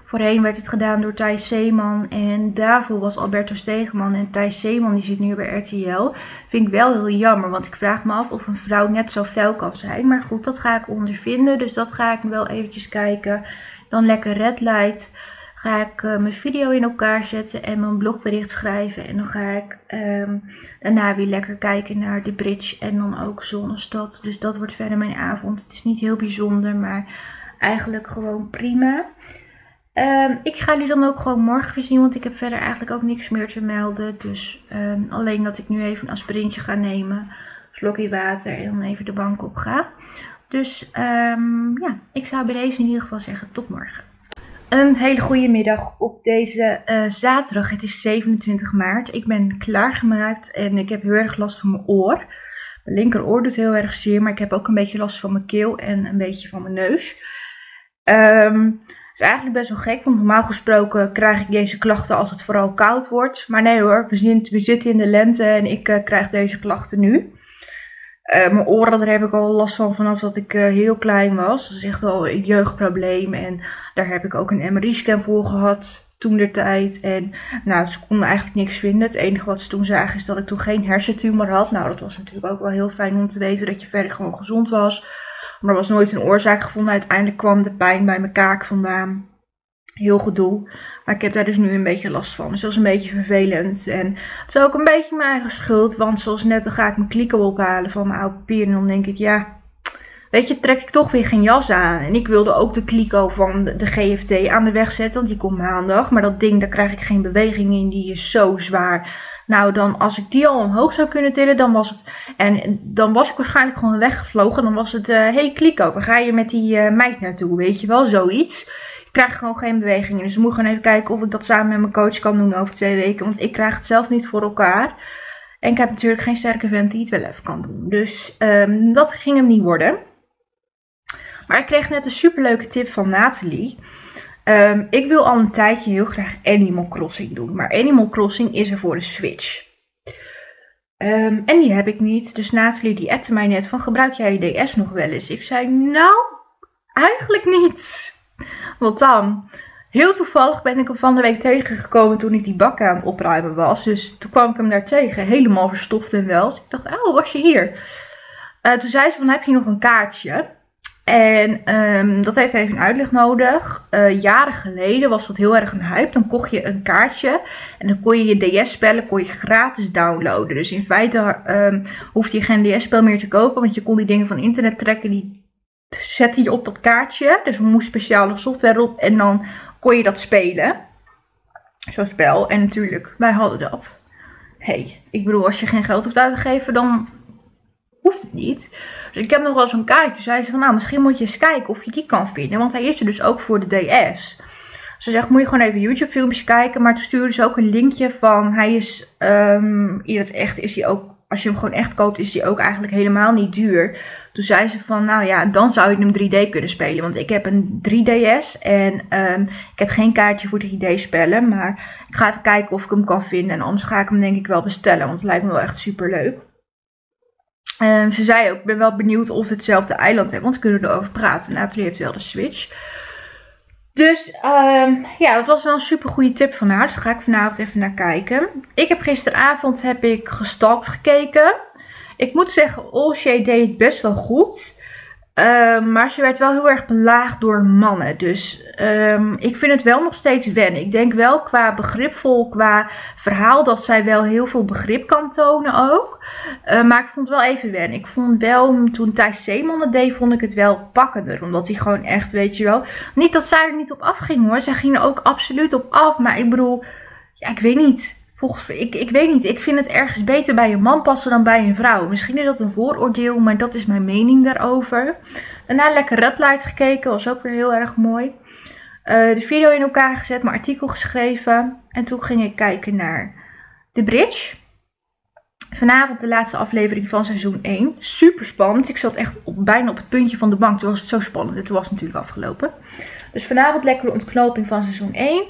Voorheen werd het gedaan door Thijs Zeeman en daarvoor was Alberto Stegeman. En Thijs Zeeman die zit nu bij RTL. Vind ik wel heel jammer, want ik vraag me af of een vrouw net zo fel kan zijn. Maar goed, dat ga ik ondervinden, dus dat ga ik wel eventjes kijken. Dan lekker red light. Ga ik uh, mijn video in elkaar zetten en mijn blogbericht schrijven. En dan ga ik um, daarna weer lekker kijken naar de bridge en dan ook Zonnestad. Dus dat wordt verder mijn avond. Het is niet heel bijzonder, maar eigenlijk gewoon prima. Um, ik ga jullie dan ook gewoon morgen weer zien, want ik heb verder eigenlijk ook niks meer te melden. Dus um, alleen dat ik nu even een aspirintje ga nemen, slokje water en dan even de bank op ga. Dus um, ja, ik zou bij deze in ieder geval zeggen tot morgen. Een hele goede middag op deze uh, zaterdag. Het is 27 maart. Ik ben klaargemaakt en ik heb heel erg last van mijn oor. Mijn linkeroor doet heel erg zeer, maar ik heb ook een beetje last van mijn keel en een beetje van mijn neus. Um, is eigenlijk best wel gek, want normaal gesproken krijg ik deze klachten als het vooral koud wordt. Maar nee hoor, we, zitten in de lente en ik uh, krijg deze klachten nu. Uh, mijn oren, daar heb ik al last van vanaf dat ik uh, heel klein was. Dat is echt al een jeugdprobleem. En daar heb ik ook een MRI-scan voor gehad toen der tijd. En nou, ze konden eigenlijk niks vinden. Het enige wat ze toen zagen is dat ik toen geen hersentumor had. Nou, dat was natuurlijk ook wel heel fijn om te weten dat je verder gewoon gezond was. Maar er was nooit een oorzaak gevonden. Uiteindelijk kwam de pijn bij mijn kaak vandaan. Heel gedoe. Maar ik heb daar dus nu een beetje last van. Dus dat is een beetje vervelend. En het is ook een beetje mijn eigen schuld. Want zoals net, dan ga ik mijn kliko ophalen van mijn oude papier. En dan denk ik, ja, weet je, trek ik toch weer geen jas aan. En ik wilde ook de kliko van de GFT aan de weg zetten. Want die komt maandag. Maar dat ding, daar krijg ik geen beweging in. Die is zo zwaar. Nou, dan als ik die al omhoog zou kunnen tillen, dan was het. En dan was ik waarschijnlijk gewoon weggevlogen. Dan was het. Uh, hey, ga je met die uh, meid naartoe? Weet je wel, zoiets. Ik krijg gewoon geen beweging. Dus ik moet gewoon even kijken of ik dat samen met mijn coach kan doen over twee weken. Want ik krijg het zelf niet voor elkaar. En ik heb natuurlijk geen sterke vent die het wel even kan doen. Dus um, dat ging hem niet worden. Maar ik kreeg net een superleuke tip van Nathalie. Um, ik wil al een tijdje heel graag Animal Crossing doen. Maar Animal Crossing is er voor de Switch. Um, en die heb ik niet. Dus Nathalie die appte mij net van gebruik jij je DS nog wel eens? Ik zei nou, eigenlijk niet. Want dan, heel toevallig ben ik hem van de week tegengekomen toen ik die bak aan het opruimen was. Dus toen kwam ik hem daar tegen, helemaal verstoft en wel. Dus ik dacht, oh was je hier? toen zei ze van, heb je nog een kaartje? En ehm, dat heeft even een uitleg nodig. Uh, jaren geleden was dat heel erg een hype. Dan kocht je een kaartje en dan kon je je DS-spellen kon je gratis downloaden. Dus in feite um, hoefde je geen DS-spel meer te kopen, want je kon die dingen van internet trekken. Die zette je op dat kaartje. Dus er moest speciale software op en dan kon je dat spelen. Zo'n spel. En natuurlijk, wij hadden dat. hey, ik bedoel, als je geen geld hoeft uit te geven, dan hoeft het niet. Dus ik heb nog wel zo'n kaartje. Toen zei ze van, nou, misschien moet je eens kijken of je die kan vinden. Want hij is er dus ook voor de DS. Ze zegt, moet je gewoon even YouTube filmpjes kijken. Maar toen stuurde ze ook een linkje van, hij is, um, echt is hij ook, als je hem gewoon echt koopt, is hij ook eigenlijk helemaal niet duur. Toen zei ze van, nou ja, dan zou je hem 3D kunnen spelen. Want ik heb een 3DS en um, ik heb geen kaartje voor 3D spellen. Maar ik ga even kijken of ik hem kan vinden. En anders ga ik hem denk ik wel bestellen, want het lijkt me wel echt super leuk. Um, ze zei ook, ik ben wel benieuwd of we hetzelfde eiland hebben, want we kunnen erover praten. Nathalie heeft wel de Switch. Dus um, ja, dat was wel een super goede tip van haar. Dus daar ga ik vanavond even naar kijken. Ik heb gisteravond heb ik gestalkt gekeken. Ik moet zeggen, Olshay deed het best wel goed. Um, maar ze werd wel heel erg belaagd door mannen. Dus um, ik vind het wel nog steeds wennen. Ik denk wel qua begripvol, qua verhaal, dat zij wel heel veel begrip kan tonen ook. Uh, maar ik vond het wel even wennen. Ik vond wel, toen Thijs Zeeman het deed, vond ik het wel pakkender. Omdat hij gewoon echt, weet je wel. Niet dat zij er niet op afging hoor. Zij ging er ook absoluut op af. Maar ik bedoel, ja, ik weet niet. Volgens ik, ik weet niet. Ik vind het ergens beter bij een man passen dan bij een vrouw. Misschien is dat een vooroordeel, maar dat is mijn mening daarover. Daarna lekker Red Light gekeken, was ook weer heel erg mooi. Uh, de video in elkaar gezet, mijn artikel geschreven. En toen ging ik kijken naar The Bridge. Vanavond de laatste aflevering van seizoen 1. Super spannend. Ik zat echt bijna op het puntje van de bank. Toen was het zo spannend. Het was natuurlijk afgelopen. Dus vanavond lekker de ontknoping van seizoen 1.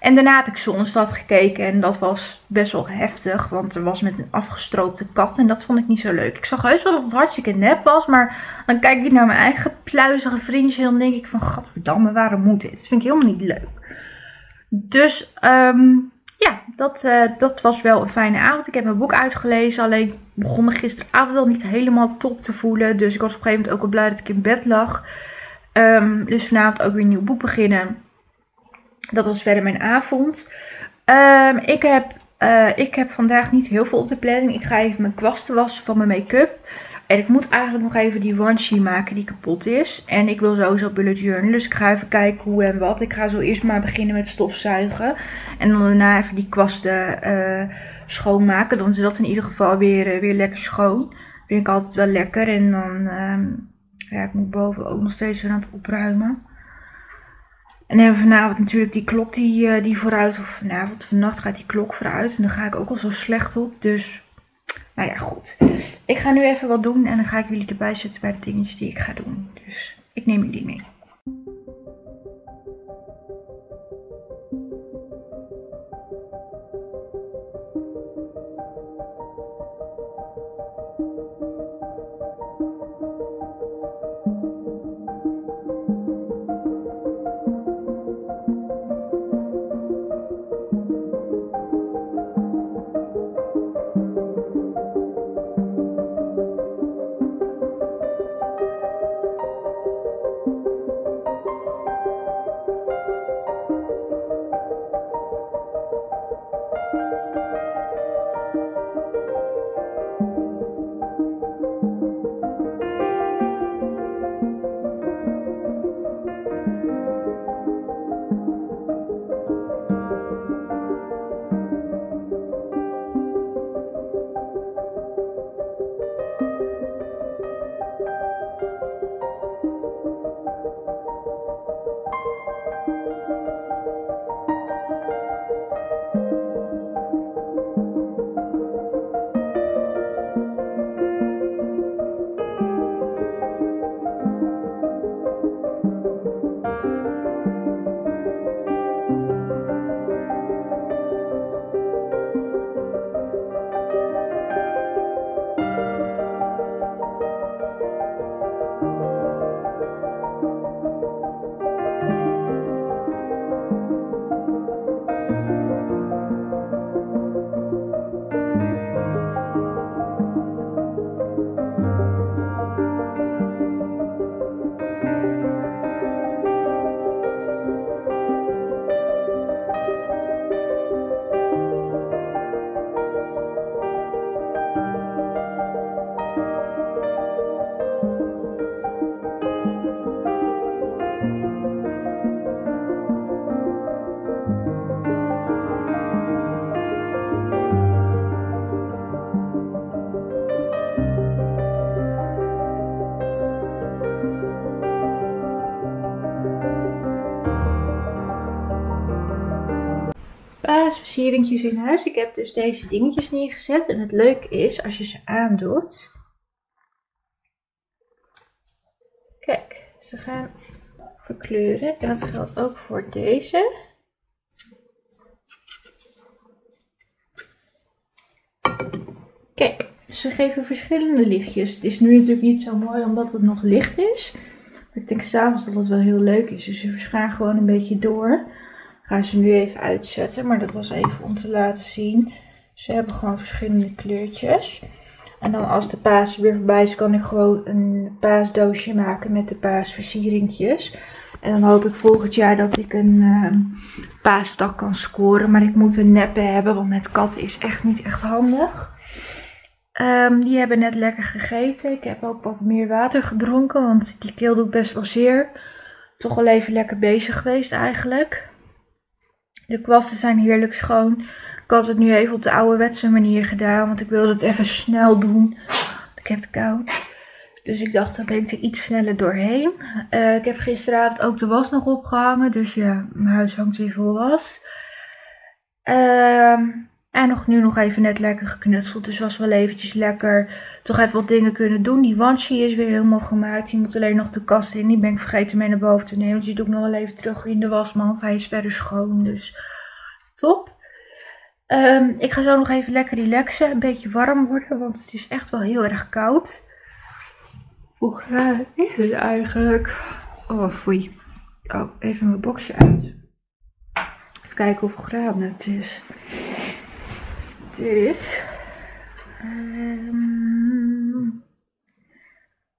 En daarna heb ik Zonnestad gekeken en dat was best wel heftig, want er was met een afgestroopte kat en dat vond ik niet zo leuk. Ik zag heus wel dat het hartstikke nep was, maar dan kijk ik naar mijn eigen pluizige vriendje en dan denk ik van, gadverdamme, waarom moet dit? Dat vind ik helemaal niet leuk. Dus um, ja, dat, uh, dat was wel een fijne avond. Ik heb mijn boek uitgelezen, alleen begon me gisteravond al niet helemaal top te voelen. Dus ik was op een gegeven moment ook wel blij dat ik in bed lag. Um, dus vanavond ook weer een nieuw boek beginnen. Dat was verder mijn avond. Um, ik, heb, uh, ik heb vandaag niet heel veel op de planning. Ik ga even mijn kwasten wassen van mijn make-up. En ik moet eigenlijk nog even die washi maken die kapot is. En ik wil sowieso bullet journal. Dus ik ga even kijken hoe en wat. Ik ga zo eerst maar beginnen met stofzuigen. En dan daarna even die kwasten uh, schoonmaken. Dan is dat in ieder geval weer, uh, weer lekker schoon. Vind ik altijd wel lekker. En dan um, ja, ik moet boven ook nog steeds weer aan het opruimen. En dan hebben we vanavond natuurlijk die klok die, uh, die vooruit, of vanavond, vannacht gaat die klok vooruit. En dan ga ik ook al zo slecht op. Dus, nou ja, goed. Ik ga nu even wat doen en dan ga ik jullie erbij zetten bij de dingetjes die ik ga doen. Dus ik neem jullie mee. Paasversieringjes in huis. Ik heb dus deze dingetjes neergezet. En het leuke is, als je ze aandoet. Kijk, ze gaan verkleuren. Dat geldt ook voor deze. Kijk, ze geven verschillende lichtjes. Het is nu natuurlijk niet zo mooi omdat het nog licht is. Maar ik denk s'avonds dat het wel heel leuk is. Dus ze gaan gewoon een beetje door. Ik ga ze nu even uitzetten. Maar dat was even om te laten zien. Ze hebben gewoon verschillende kleurtjes. En dan als de paas weer voorbij is, kan ik gewoon een paasdoosje maken met de paasversieringjes. En dan hoop ik volgend jaar dat ik een uh, paasdak kan scoren. Maar ik moet een neppe hebben, want met katten is echt niet echt handig. Um, die hebben net lekker gegeten. Ik heb ook wat meer water gedronken, want die keel doet best wel zeer. Toch wel even lekker bezig geweest eigenlijk. De kwasten zijn heerlijk schoon. Ik had het nu even op de ouderwetse manier gedaan, want ik wilde het even snel doen. Ik heb het koud. Dus ik dacht, dan ben ik er iets sneller doorheen. Uh, ik heb gisteravond ook de was nog opgehangen, dus ja, mijn huis hangt weer vol was. Ehm... En nog, nu nog even net lekker geknutseld. Dus was wel eventjes lekker. Toch even wat dingen kunnen doen. Die wansje is weer helemaal gemaakt. Die moet alleen nog de kast in. Die ben ik vergeten mee naar boven te nemen. Dus die doe ik nog wel even terug in de wasmand. Hij is verder schoon. Dus top. Um, ik ga zo nog even lekker relaxen. Een beetje warm worden. Want het is echt wel heel erg koud. Hoe graden is het eigenlijk? Oh, foei. Oh, even mijn boxje uit. Even kijken hoeveel graden het is is um,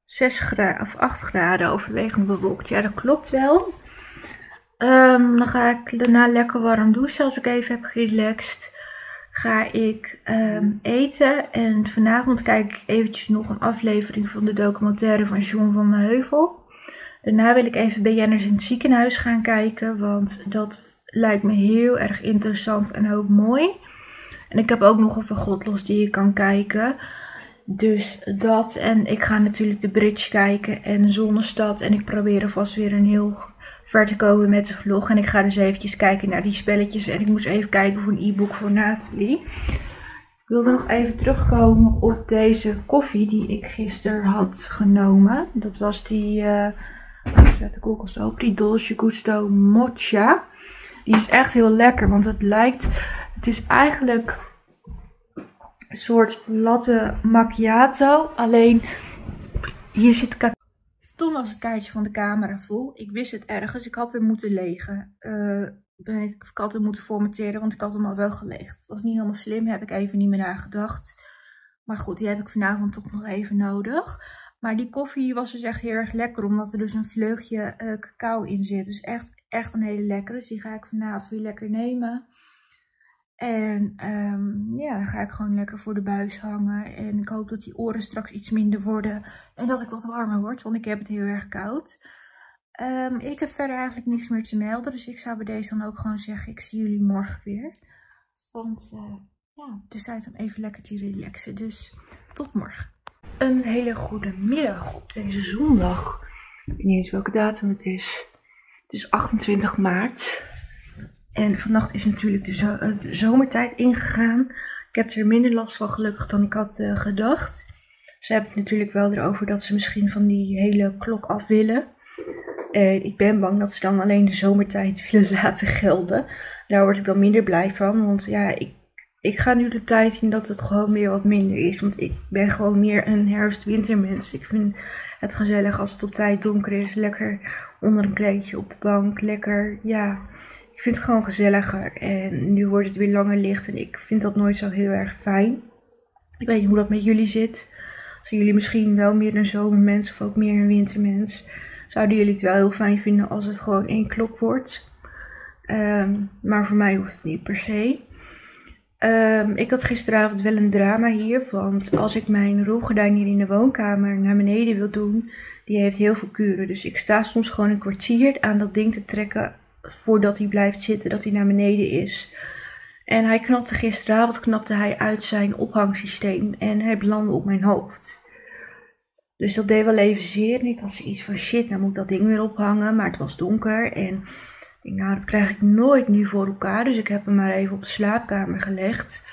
6 graden of 8 graden overwegend bewolkt. Ja, dat klopt wel. Um, dan ga ik daarna lekker warm douchen als ik even heb gerelaxed. Ga ik um, eten en vanavond kijk ik eventjes nog een aflevering van de documentaire van John van de Heuvel. Daarna wil ik even bij Jenners in het ziekenhuis gaan kijken, want dat lijkt me heel erg interessant en ook mooi. En ik heb ook nog een Godlos die je kan kijken. Dus dat. En ik ga natuurlijk de bridge kijken en Zonnestad. En ik probeer alvast weer een heel ver te komen met de vlog. En ik ga dus eventjes kijken naar die spelletjes. En ik moest even kijken voor een e-book voor Nathalie. Ik wilde nog even terugkomen op deze koffie die ik gisteren had genomen. Dat was die, uh, zet de koelkast open, die Dolce Gusto Mocha. Die is echt heel lekker, want het lijkt het is eigenlijk een soort latte macchiato. Alleen hier zit Toen was het kaartje van de camera vol. Ik wist het ergens. Ik had hem moeten legen. Uh, ben ik, ik had hem moeten formateren, want ik had hem al wel gelegd. Het was niet helemaal slim, heb ik even niet meer nagedacht. Maar goed, die heb ik vanavond toch nog even nodig. Maar die koffie was dus echt heel erg lekker, omdat er dus een vleugje uh, cacao in zit. Dus echt, echt een hele lekkere. Dus die ga ik vanavond weer lekker nemen. En um, ja, dan ga ik gewoon lekker voor de buis hangen. En ik hoop dat die oren straks iets minder worden. En dat ik wat warmer word, want ik heb het heel erg koud. Um, ik heb verder eigenlijk niks meer te melden. Dus ik zou bij deze dan ook gewoon zeggen, ik zie jullie morgen weer. Want uh, ja, het is tijd om even lekker te relaxen. Dus tot morgen. Een hele goede middag op deze zondag. Ik weet niet eens welke datum het is. Het is 28 maart. En vannacht is natuurlijk de, eh, zomertijd ingegaan. Ik heb er minder last van gelukkig dan ik had uh, gedacht. Ze hebben het natuurlijk wel erover dat ze misschien van die hele klok af willen. En ik ben bang dat ze dan alleen de zomertijd willen laten gelden. Daar word ik dan minder blij van. Want ja, ik, ik ga nu de tijd zien dat het gewoon meer wat minder is. Want ik ben gewoon meer een herfst-wintermens. Ik vind het gezellig als het op tijd donker is. Lekker onder een kleedje op de bank. Lekker, ja, ik vind het gewoon gezelliger. En nu wordt het weer langer licht en ik vind dat nooit zo heel erg fijn. Ik weet niet hoe dat met jullie zit. Zijn jullie misschien wel meer een zomermens of ook meer een wintermens? Zouden jullie het wel heel fijn vinden als het gewoon één klok wordt? Um, maar voor mij hoeft het niet per se. Um, ik had gisteravond wel een drama hier. Want als ik mijn rolgordijn hier in de woonkamer naar beneden wil doen, die heeft heel veel kuren. Dus ik sta soms gewoon een kwartier aan dat ding te trekken voordat hij blijft zitten, dat hij naar beneden is. En hij knapte gisteravond knapte hij uit zijn ophangsysteem en hij belandde op mijn hoofd. Dus dat deed wel even zeer. En ik had zoiets van shit, nou moet dat ding weer ophangen. Maar het was donker en Ik, nou, dat krijg ik nooit nu voor elkaar. Dus ik heb hem maar even op de slaapkamer gelegd.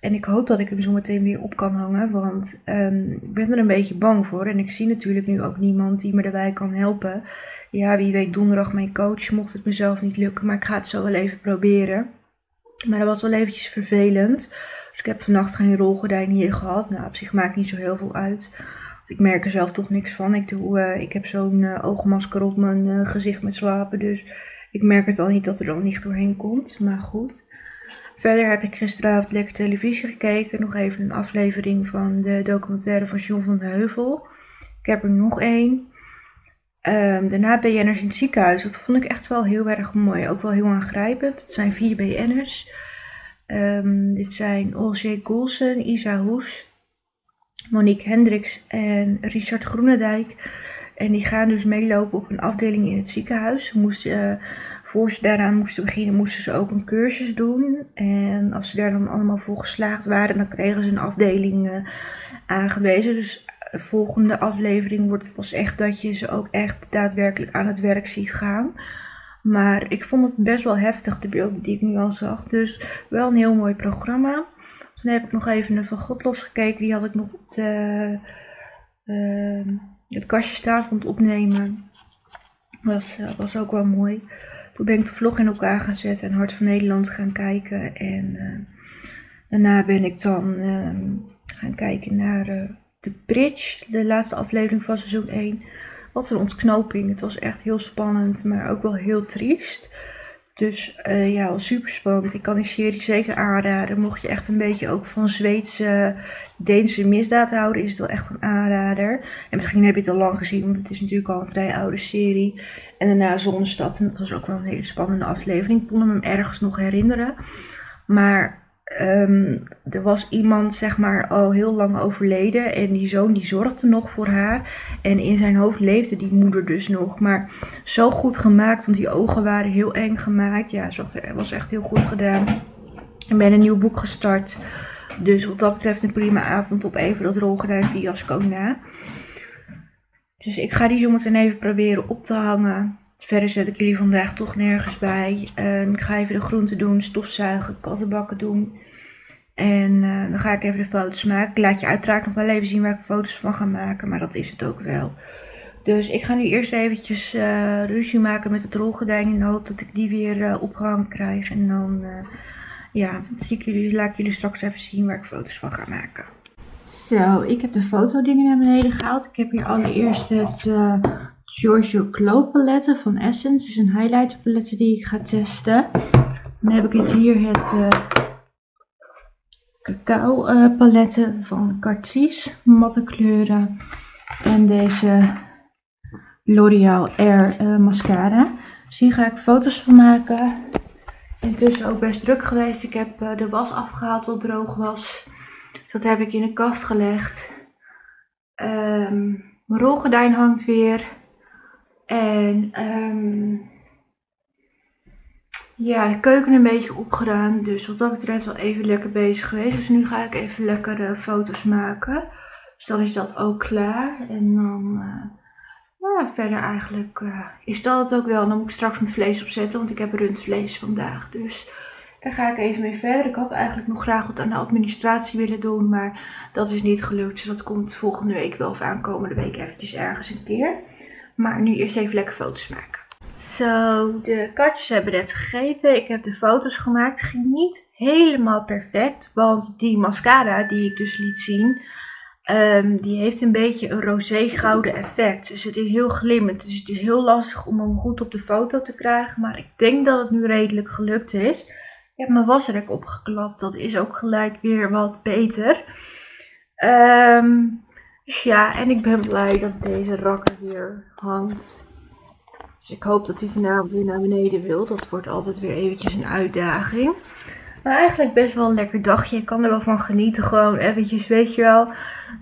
En ik hoop dat ik hem zo meteen weer op kan hangen. Want um, ik ben er een beetje bang voor. En ik zie natuurlijk nu ook niemand die me erbij kan helpen. Ja, wie weet donderdag mijn coach, mocht het mezelf niet lukken. Maar ik ga het zo wel even proberen. Maar dat was wel eventjes vervelend. Dus ik heb vannacht geen rolgordijn hier gehad. Nou, op zich maakt niet zo heel veel uit. Ik merk er zelf toch niks van. Ik, doe, uh, ik heb zo'n uh, oogmasker op mijn uh, gezicht met slapen. Dus ik merk het al niet dat er dan licht doorheen komt. Maar goed. Verder heb ik gisteravond lekker televisie gekeken. Nog even een aflevering van de documentaire van John van de Heuvel. Ik heb er nog één. Um, daarna BN'ers in het ziekenhuis. Dat vond ik echt wel heel erg mooi. Ook wel heel aangrijpend. Het zijn vier BN'ers. Um, dit zijn Olsje Golsen, Isa Hoes, Monique Hendricks en Richard Groenendijk. En die gaan dus meelopen op een afdeling in het ziekenhuis. Ze moesten, uh, voor ze daaraan moesten beginnen, moesten ze ook een cursus doen. En als ze daar dan allemaal voor geslaagd waren, dan kregen ze een afdeling uh, aangewezen. Dus volgende aflevering wordt het pas echt dat je ze ook echt daadwerkelijk aan het werk ziet gaan. Maar ik vond het best wel heftig, de beelden die ik nu al zag. Dus wel een heel mooi programma. Toen heb ik nog even een Van God losgekeken. Die had ik nog op de, uh, het kastje staan van het opnemen. Was, uh, was ook wel mooi. Toen ben ik de vlog in elkaar gaan zetten en Hart van Nederland gaan kijken. En uh, daarna ben ik dan ehm, gaan kijken naar de Bridge, de laatste aflevering van seizoen 1. Wat een ontknoping. Het was echt heel spannend, maar ook wel heel triest. Dus uh, ja, super spannend. Ik kan die serie zeker aanraden. Mocht je echt een beetje ook van Zweedse, Deense misdaad houden, is het wel echt een aanrader. En misschien heb je het al lang gezien, want het is natuurlijk al een vrij oude serie. En daarna Zonnestad, en dat was ook wel een hele spannende aflevering. Ik kon hem ergens nog herinneren. Maar Um, er was iemand, zeg maar, al heel lang overleden. En die zoon die zorgde nog voor haar. En in zijn hoofd leefde die moeder dus nog. Maar zo goed gemaakt, want die ogen waren heel eng gemaakt. Ja, het was echt heel goed gedaan. Ik ben een nieuw boek gestart. Dus wat dat betreft een prima avond op even dat rolgordijn fiasco na. Dus ik ga die zo meteen even proberen op te hangen. Verder zet ik jullie vandaag toch nergens bij. Uh, ik ga even de groenten doen, stofzuigen, kattenbakken doen. En uh, dan ga ik even de foto's maken. Ik laat je uiteraard nog wel even zien waar ik foto's van ga maken. Maar dat is het ook wel. Dus ik ga nu eerst eventjes uh, ruzie maken met het rolgordijn. In de hoop dat ik die weer uh, opgehangen krijg. En dan ja, zie ik jullie, laat ik jullie straks even zien waar ik foto's van ga maken. Zo, ik heb de fotodingen naar beneden gehaald. Ik heb hier allereerst het Giorgio Glow paletten van Essence. Is een highlighter paletten die ik ga testen. Dan heb ik het hier het uh, cacao uh, paletten van Catrice. Matte kleuren. En deze L'Oreal Air uh, mascara. Dus hier ga ik foto's van maken. Intussen ook best druk geweest. Ik heb de was afgehaald wat droog was. Dat heb ik in de kast gelegd. Um, mijn rolgordijn hangt weer. En um, ja, de keuken een beetje opgeruimd. Dus wat dat betreft wel even lekker bezig geweest. Dus nu ga ik even lekker uh, foto's maken. Dus dan is dat ook klaar. En dan, uh, nou ja, verder eigenlijk uh, is dat het ook wel. Dan moet ik straks mijn vlees opzetten, want ik heb rundvlees vandaag. Dus daar ga ik even mee verder. Ik had eigenlijk nog graag wat aan de administratie willen doen, maar dat is niet gelukt. Dus dat komt volgende week wel of aankomende week eventjes ergens een keer. Maar nu eerst even lekker foto's maken. Zo, de katjes hebben net gegeten. Ik heb de foto's gemaakt. Het ging niet helemaal perfect. Want die mascara die ik dus liet zien, um, die heeft een beetje een roze-gouden effect. Dus het is heel glimmend. Dus het is heel lastig om hem goed op de foto te krijgen. Maar ik denk dat het nu redelijk gelukt is. Ik heb mijn wasrek opgeklapt. Dat is ook gelijk weer wat beter. Um, ja, en ik ben blij dat deze rakker hier hangt. Dus ik hoop dat hij vanavond weer naar beneden wil. Dat wordt altijd weer eventjes een uitdaging. Maar eigenlijk best wel een lekker dagje. Ik kan er wel van genieten. Gewoon eventjes, weet je wel.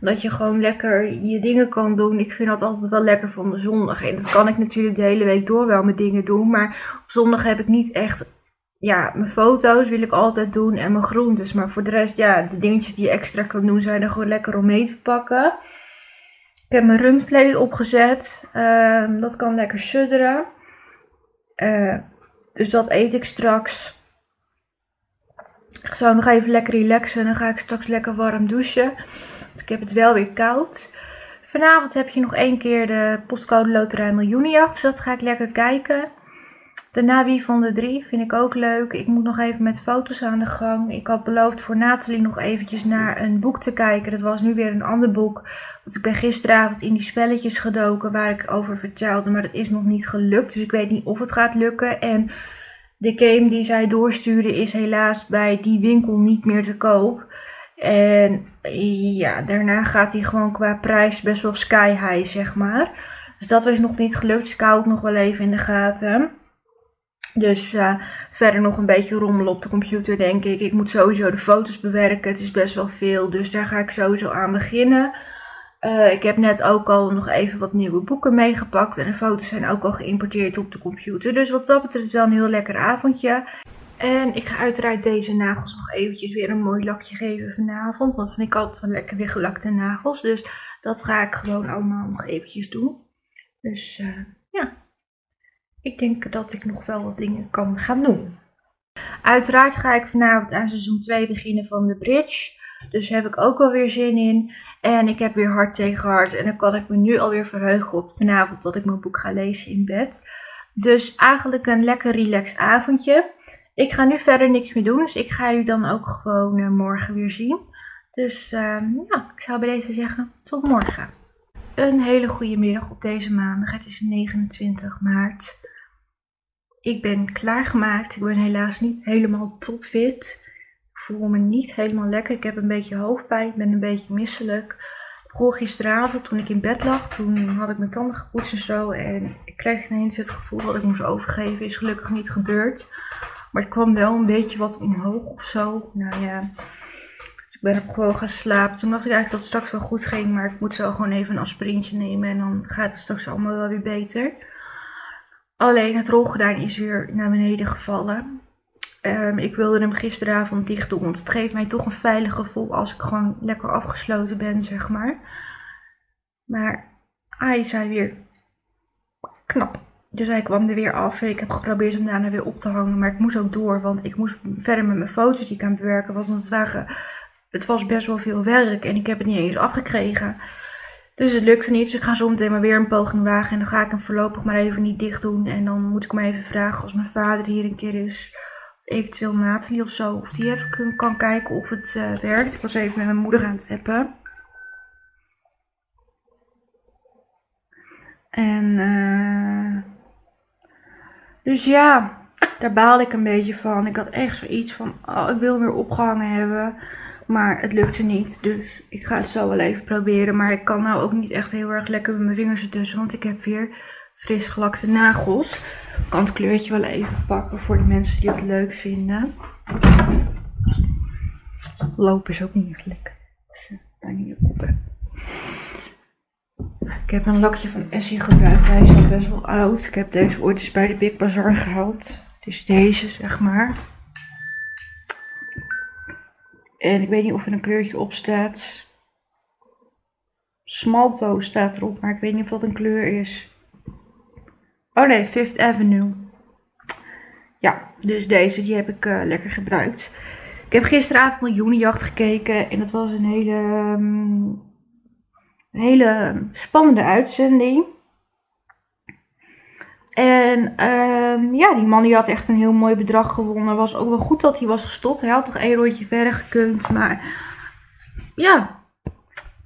Dat je gewoon lekker je dingen kan doen. Ik vind dat altijd wel lekker van de zondag. En dat kan ik natuurlijk de hele week door wel mijn dingen doen. Maar op zondag heb ik niet echt... Ja, mijn foto's wil ik altijd doen en mijn groentes. Maar voor de rest, ja, de dingetjes die je extra kan doen zijn er gewoon lekker om mee te pakken. Ik heb mijn rundvlees opgezet. Uh, dat kan lekker sudderen. Uh, Dus dat eet ik straks. Ik zou nog even lekker relaxen en dan ga ik straks lekker warm douchen. Dus ik heb het wel weer koud. Vanavond heb je nog één keer de postcode loterij miljoenenjacht. Dus dat ga ik lekker kijken. Daarna wie van de drie vind ik ook leuk. Ik moet nog even met foto's aan de gang. Ik had beloofd voor Nathalie nog eventjes naar een boek te kijken. Dat was nu weer een ander boek. Want ik ben gisteravond in die spelletjes gedoken waar ik over vertelde. Maar dat is nog niet gelukt. Dus ik weet niet of het gaat lukken. En de game die zij doorstuurde is helaas bij die winkel niet meer te koop. En ja, daarna gaat hij gewoon qua prijs best wel sky high, zeg maar. Dus dat is nog niet gelukt. Dus ik hou het nog wel even in de gaten. Dus uh, verder nog een beetje rommelen op de computer, denk ik. Ik moet sowieso de foto's bewerken. Het is best wel veel, dus daar ga ik sowieso aan beginnen. Uh, ik heb net ook al nog even wat nieuwe boeken meegepakt. En de foto's zijn ook al geïmporteerd op de computer. Dus wat dat betreft wel een heel lekker avondje. En ik ga uiteraard deze nagels nog eventjes weer een mooi lakje geven vanavond. Want vind ik altijd wel lekker weer gelakte nagels. Dus dat ga ik gewoon allemaal nog eventjes doen. Dus uh, ja, ik denk dat ik nog wel wat dingen kan gaan doen. Uiteraard ga ik vanavond aan seizoen 2 beginnen van de Bridge. Dus heb ik ook wel weer zin in. En ik heb weer hard tegen hard. En dan kan ik me nu alweer verheugen op vanavond dat ik mijn boek ga lezen in bed. Dus eigenlijk een lekker relaxed avondje. Ik ga nu verder niks meer doen. Dus ik ga jullie dan ook gewoon uh, morgen weer zien. Dus uh, ja, ik zou bij deze zeggen tot morgen. Een hele goede middag op deze maandag. Het is 29 maart. Ik ben klaargemaakt. Ik ben helaas niet helemaal topfit. Ik voel me niet helemaal lekker. Ik heb een beetje hoofdpijn. Ik ben een beetje misselijk. Vroeg gisteravond toen ik in bed lag, toen had ik mijn tanden gepoetst en zo. En ik kreeg ineens het gevoel dat ik moest overgeven. Is gelukkig niet gebeurd. Maar het kwam wel een beetje wat omhoog of zo. Nou ja. Dus ik ben op gewoon gaan slapen. Toen dacht ik eigenlijk dat het straks wel goed ging. Maar ik moet zo gewoon even een aspirintje nemen. En dan gaat het straks allemaal wel weer beter. Alleen het rolgordijn is weer naar beneden gevallen. Um, ik wilde hem gisteravond dicht doen, want het geeft mij toch een veilig gevoel als ik gewoon lekker afgesloten ben, zeg maar. Maar hij zei weer knap. Dus hij kwam er weer af. Ik heb geprobeerd hem daarna weer op te hangen, maar ik moest ook door, want ik moest verder met mijn foto's die ik aan het bewerken was. Want het, het was best wel veel werk en ik heb het niet eens afgekregen. Dus het lukte niet. Dus ik ga zo meteen maar weer een poging wagen. En dan ga ik hem voorlopig maar even niet dicht doen. En dan moet ik maar even vragen als mijn vader hier een keer is. Eventueel Nathalie of zo. Of die even kan kijken of het uh, werkt. Ik was even met mijn moeder aan het appen. En uh, dus ja, daar baalde ik een beetje van. Ik had echt zoiets van, oh, ik wil hem weer opgehangen hebben. Maar het lukte niet. Dus ik ga het zo wel even proberen. Maar ik kan nou ook niet echt heel erg lekker met mijn vingers ertussen. Want ik heb weer fris gelakte nagels. Ik kan het kleurtje wel even pakken voor de mensen die het leuk vinden. Lopen is ook niet echt lekker. Ik heb een lakje van Essie gebruikt. Hij is best wel oud. Ik heb deze ooit eens bij de Big Bazaar gehaald. Is deze, zeg maar. En ik weet niet of er een kleurtje op staat. Smalto staat erop, maar ik weet niet of dat een kleur is. Oh nee, Fifth Avenue. Ja, dus deze die heb ik uh, lekker gebruikt. Ik heb gisteravond Miljoenenjacht gekeken en dat was een hele, um, een hele spannende uitzending. En um, ja, die man die had echt een heel mooi bedrag gewonnen. Was ook wel goed dat hij was gestopt. Hij had nog één rondje verder gekund. Maar ja,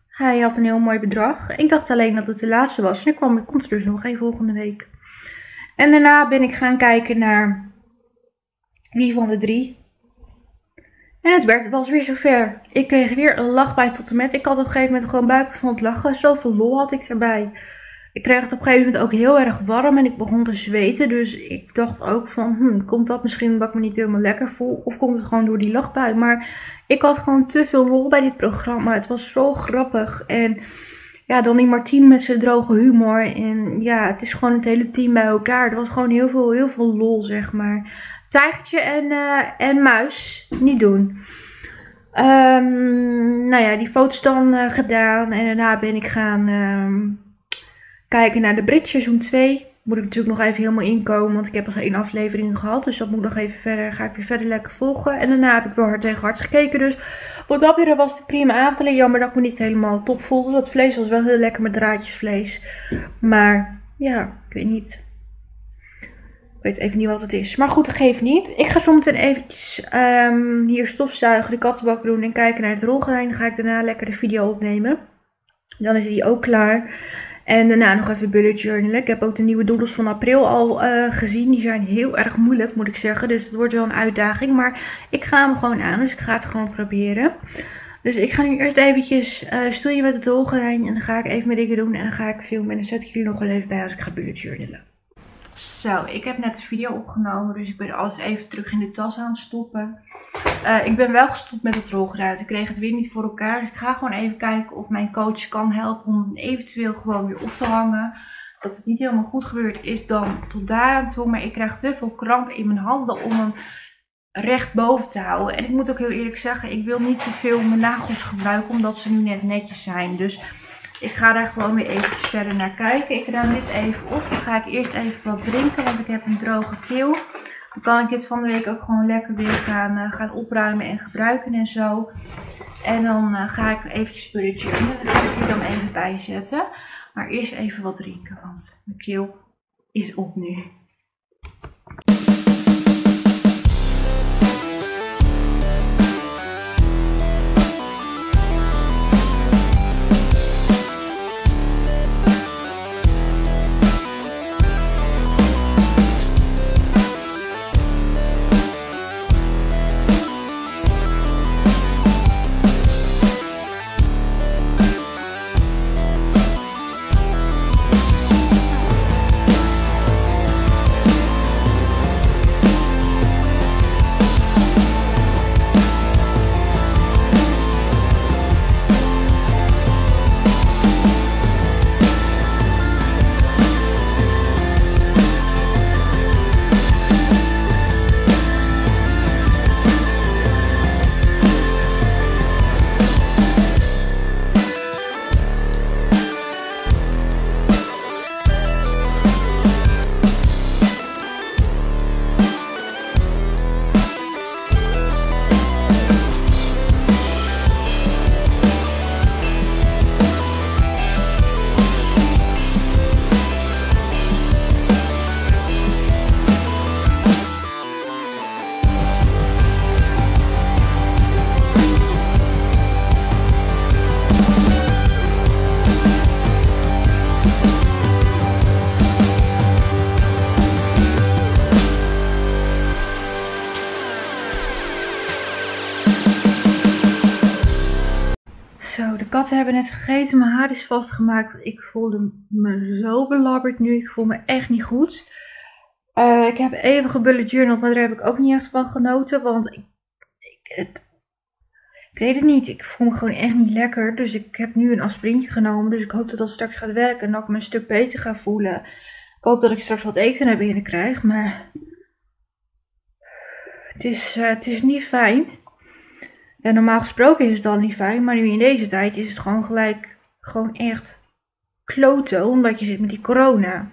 hij had een heel mooi bedrag. Ik dacht alleen dat het de laatste was. En ik kwam, komt er dus nog één volgende week. En daarna ben ik gaan kijken naar wie van de drie. En het werd, was weer zover. Ik kreeg weer een lachbij tot en met. Ik had op een gegeven moment gewoon buik van het lachen. Zoveel lol had ik erbij ik kreeg het op een gegeven moment ook heel erg warm en ik begon te zweten. Dus ik dacht ook van, hm, komt dat misschien omdat ik me niet helemaal lekker voel? Of komt het gewoon door die lachbui? Maar ik had gewoon te veel lol bij dit programma. Het was zo grappig. En ja, dan die Martien met zijn droge humor. En ja, het is gewoon het hele team bij elkaar. Er was gewoon heel veel, heel veel lol, zeg maar. Tijgertje en, uh, en muis, niet doen. Um, nou ja, die foto's dan uh, gedaan. En daarna ben ik gaan... Um, kijken naar de Brit seizoen 2. moet ik natuurlijk nog even helemaal inkomen, want ik heb al één aflevering gehad. Dus dat moet nog even verder, ga ik weer verder lekker volgen. En daarna heb ik weer hard tegen hard gekeken. Dus wat dat weer was het prima avond. Alleen jammer dat ik me niet helemaal top voelde. Dat vlees was wel heel lekker met draadjesvlees. Maar ja, ik weet niet. Ik weet even niet wat het is. Maar goed, dat geeft niet. Ik ga zometeen eventjes um, hier stofzuigen, de kattenbak doen en kijken naar het rolgordijn. Dan ga ik daarna lekker de video opnemen. Dan is die ook klaar. En daarna nog even bullet journalen. Ik heb ook de nieuwe doodles van april al uh, gezien. Die zijn heel erg moeilijk, moet ik zeggen. Dus het wordt wel een uitdaging. Maar ik ga hem gewoon aan, dus ik ga het gewoon proberen. Dus ik ga nu eerst eventjes uh, met het rolgordijn. En dan ga ik even mijn dingen doen. En dan ga ik filmen. En dan zet ik jullie nog wel even bij als ik ga bullet journalen. Zo, ik heb net de video opgenomen, dus ik ben alles even terug in de tas aan het stoppen. Uh, ik ben wel gestopt met het rolgeruit. Ik kreeg het weer niet voor elkaar. Dus ik ga gewoon even kijken of mijn coach kan helpen om eventueel gewoon weer op te hangen. Dat het niet helemaal goed gebeurd is dan tot daar aan toe. Maar ik krijg te veel kramp in mijn handen om hem recht boven te houden. En ik moet ook heel eerlijk zeggen, ik wil niet te veel mijn nagels gebruiken omdat ze nu net netjes zijn. Dus ik ga daar gewoon weer even verder naar kijken. Ik ruim dit even op. Dan ga ik eerst even wat drinken, want ik heb een droge keel. Dan kan ik dit van de week ook gewoon lekker weer gaan, uh, gaan opruimen en gebruiken en zo. En dan uh, ga ik eventjes spulletje in. Dan ga ik die dan even bijzetten. Maar eerst even wat drinken, want mijn keel is op nu. Katten hebben net gegeten. Mijn haar is vastgemaakt. Ik voelde me zo belabberd nu. Ik voel me echt niet goed. Uh, ik heb even gebullet journal, maar daar heb ik ook niet echt van genoten. Want ik, ik, ik, weet het niet. Ik voel me gewoon echt niet lekker. Dus ik heb nu een aspirintje genomen. Dus ik hoop dat dat straks gaat werken. En dat ik me een stuk beter ga voelen. Ik hoop dat ik straks wat eten naar binnen krijg. Maar het is, uh, het is niet fijn. Ja, normaal gesproken is het dan niet fijn, maar nu in deze tijd is het gewoon gelijk, gewoon echt kloten, omdat je zit met die corona.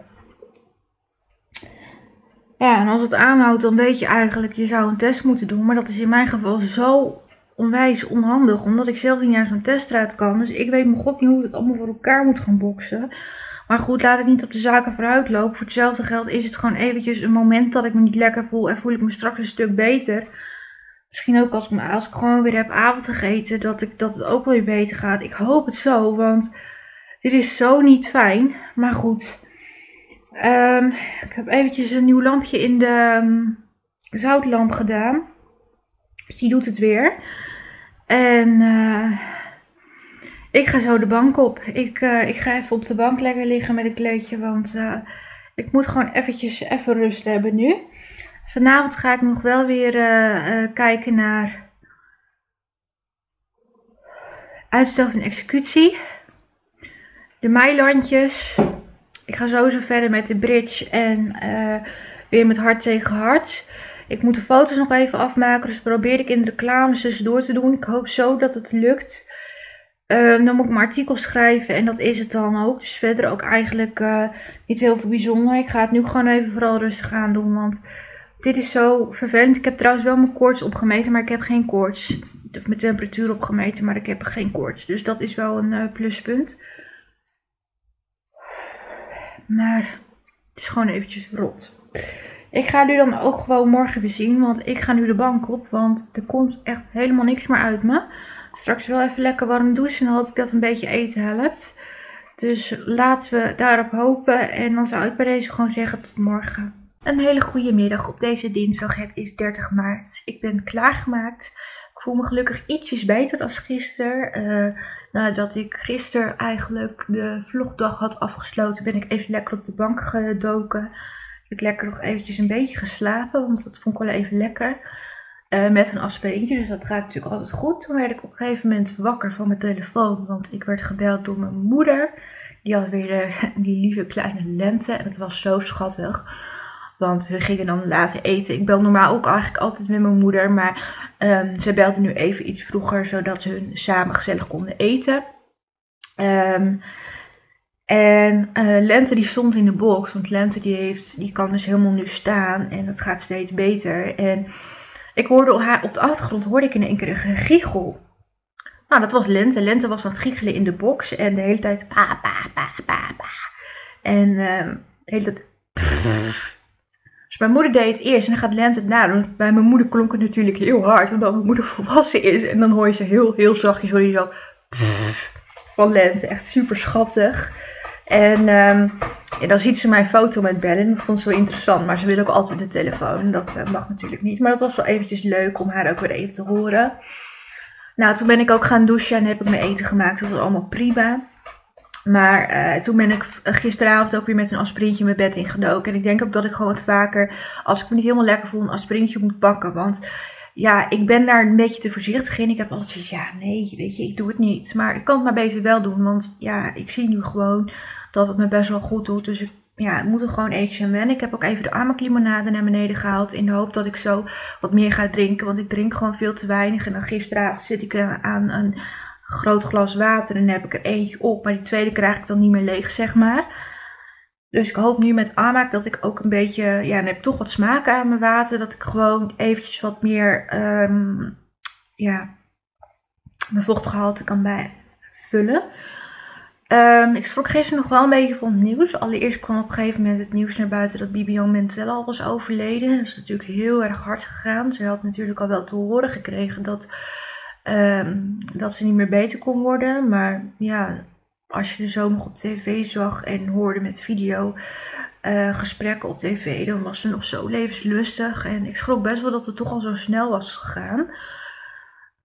Ja, en als het aanhoudt, dan weet je eigenlijk, je zou een test moeten doen. Maar dat is in mijn geval zo onwijs onhandig, omdat ik zelf niet naar zo'n teststraat kan. Dus ik weet mijn god niet hoe het allemaal voor elkaar moet gaan boksen. Maar goed, laat ik niet op de zaken vooruit lopen. Voor hetzelfde geld is het gewoon eventjes een moment dat ik me niet lekker voel en voel ik me straks een stuk beter. Misschien ook als, ik gewoon weer heb avond gegeten, dat, ik, dat het ook weer beter gaat. Ik hoop het zo, want dit is zo niet fijn. Maar goed. Um, ik heb eventjes een nieuw lampje in de um, zoutlamp gedaan. Dus die doet het weer. En uh, ik ga zo de bank op. Ik, uh, ik ga even op de bank lekker liggen met een kleedje. Want uh, ik moet gewoon eventjes even rust hebben nu. Vanavond ga ik nog wel weer uh, uh, kijken naar uitstel van executie. De meilandjes. Ik ga sowieso verder met de bridge en uh, weer met hart tegen hart. Ik moet de foto's nog even afmaken, dus probeer ik in de reclames door te doen. Ik hoop zo dat het lukt. Uh, dan moet ik mijn artikel schrijven en dat is het dan ook. Dus verder ook eigenlijk niet heel veel bijzonder. Ik ga het nu gewoon even vooral rustig aan doen, want dit is zo vervelend. Ik heb trouwens wel mijn koorts opgemeten, maar ik heb geen koorts. Heb mijn temperatuur opgemeten, maar ik heb geen koorts. Dus dat is wel een uh, pluspunt. Maar het is gewoon eventjes rot. Ik ga nu dan ook gewoon morgen weer zien, want ik ga nu de bank op, want er komt echt helemaal niks meer uit me. Straks wel even lekker warm douchen en dan hoop ik dat een beetje eten helpt. Dus laten we daarop hopen en dan zou ik bij deze gewoon zeggen tot morgen. Een hele goede middag op deze dinsdag, het is 30 maart. Ik ben klaargemaakt. Ik voel me gelukkig ietsjes beter dan gisteren. Uh, nadat ik gisteren eigenlijk de vlogdag had afgesloten, ben ik even lekker op de bank gedoken. Ik heb lekker nog eventjes een beetje geslapen, want dat vond ik wel even lekker. Uh, met een aspirintje, dus dat gaat natuurlijk altijd goed. Toen werd ik op een gegeven moment wakker van mijn telefoon, want ik werd gebeld door mijn moeder. Die had weer die lieve kleine lente en het was zo schattig. Want we gingen dan later eten. Ik bel normaal ook eigenlijk altijd met mijn moeder. Maar ze belde nu even iets vroeger, zodat ze hun samen gezellig konden eten. Um, en uh, Lente die stond in de box. Want Lente die, heeft, die kan dus helemaal nu staan. En dat gaat steeds beter. En ik hoorde haar op de achtergrond hoorde ik in één keer een giechel. Nou, dat was Lente. Lente was aan het giechelen in de box. En de hele tijd pa, pa, pa, pa, pa. En uh, de hele tijd... Dus mijn moeder deed het eerst en dan gaat Lente het nadoen. Bij mijn moeder klonk het natuurlijk heel hard, omdat mijn moeder volwassen is. En dan hoor je ze heel, heel zachtjes, hoor je zo van Lente. Echt super schattig. En um, ja, dan ziet ze mijn foto met bellen. Dat vond ze wel interessant. Maar ze wil ook altijd de telefoon. Dat uh, mag natuurlijk niet. Maar dat was wel eventjes leuk om haar ook weer even te horen. Nou, toen ben ik ook gaan douchen en heb ik mijn eten gemaakt. Dat was allemaal prima. Maar uh, toen ben ik gisteravond ook weer met een aspirintje mijn bed ingedoken. En ik denk ook dat ik gewoon vaker, als ik me niet helemaal lekker voel, een aspirintje moet pakken. Want ja, ik ben daar een beetje te voorzichtig in. Ik heb altijd zoiets, ja, nee, weet je, ik doe het niet. Maar ik kan het maar beter wel doen. Want ja, ik zie nu gewoon dat het me best wel goed doet. Dus ik ja, moet er gewoon eventjes aan wennen. Ik heb ook even de amaklimonade naar beneden gehaald. In de hoop dat ik zo wat meer ga drinken. Want ik drink gewoon veel te weinig. En dan gisteravond zit ik aan een groot glas water. En dan heb ik er eentje op. Maar die tweede krijg ik dan niet meer leeg, zeg maar. Dus ik hoop nu met Amak dat ik ook een beetje, ja, dan heb ik toch wat smaak aan mijn water. Dat ik gewoon eventjes wat meer, um, ja, mijn vochtgehalte kan bijvullen. Um, ik schrok gisteren nog wel een beetje van het nieuws. Allereerst kwam op een gegeven moment het nieuws naar buiten dat Bibian Mentel al was overleden. Dat is natuurlijk heel erg hard gegaan. Ze had natuurlijk al wel te horen gekregen dat, um, dat ze niet meer beter kon worden. Maar ja, als je de zomer op tv zag en hoorde met video uh, gesprekken op tv, dan was ze nog zo levenslustig. En ik schrok best wel dat het toch al zo snel was gegaan.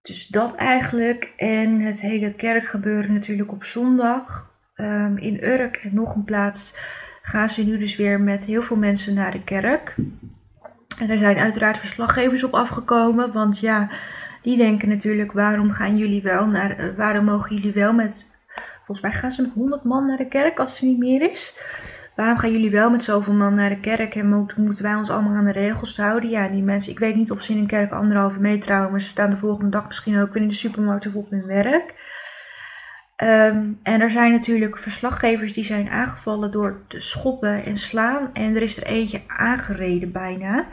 Dus dat eigenlijk. En het hele kerkgebeuren natuurlijk op zondag. Um, in Urk en nog een plaats gaan ze nu dus weer met heel veel mensen naar de kerk. En er zijn uiteraard verslaggevers op afgekomen. Want ja, die denken natuurlijk, waarom gaan jullie wel naar, uh, waarom mogen jullie wel met, volgens mij gaan ze met 100 man naar de kerk als er niet meer is. Waarom gaan jullie wel met zoveel man naar de kerk en moeten wij ons allemaal aan de regels houden? Ja, die mensen, ik weet niet of ze in een kerk anderhalve meter houden, maar ze staan de volgende dag misschien ook weer in de supermarkt of op hun werk. Um, en er zijn natuurlijk verslaggevers die zijn aangevallen door te schoppen en slaan. En er is er eentje aangereden bijna.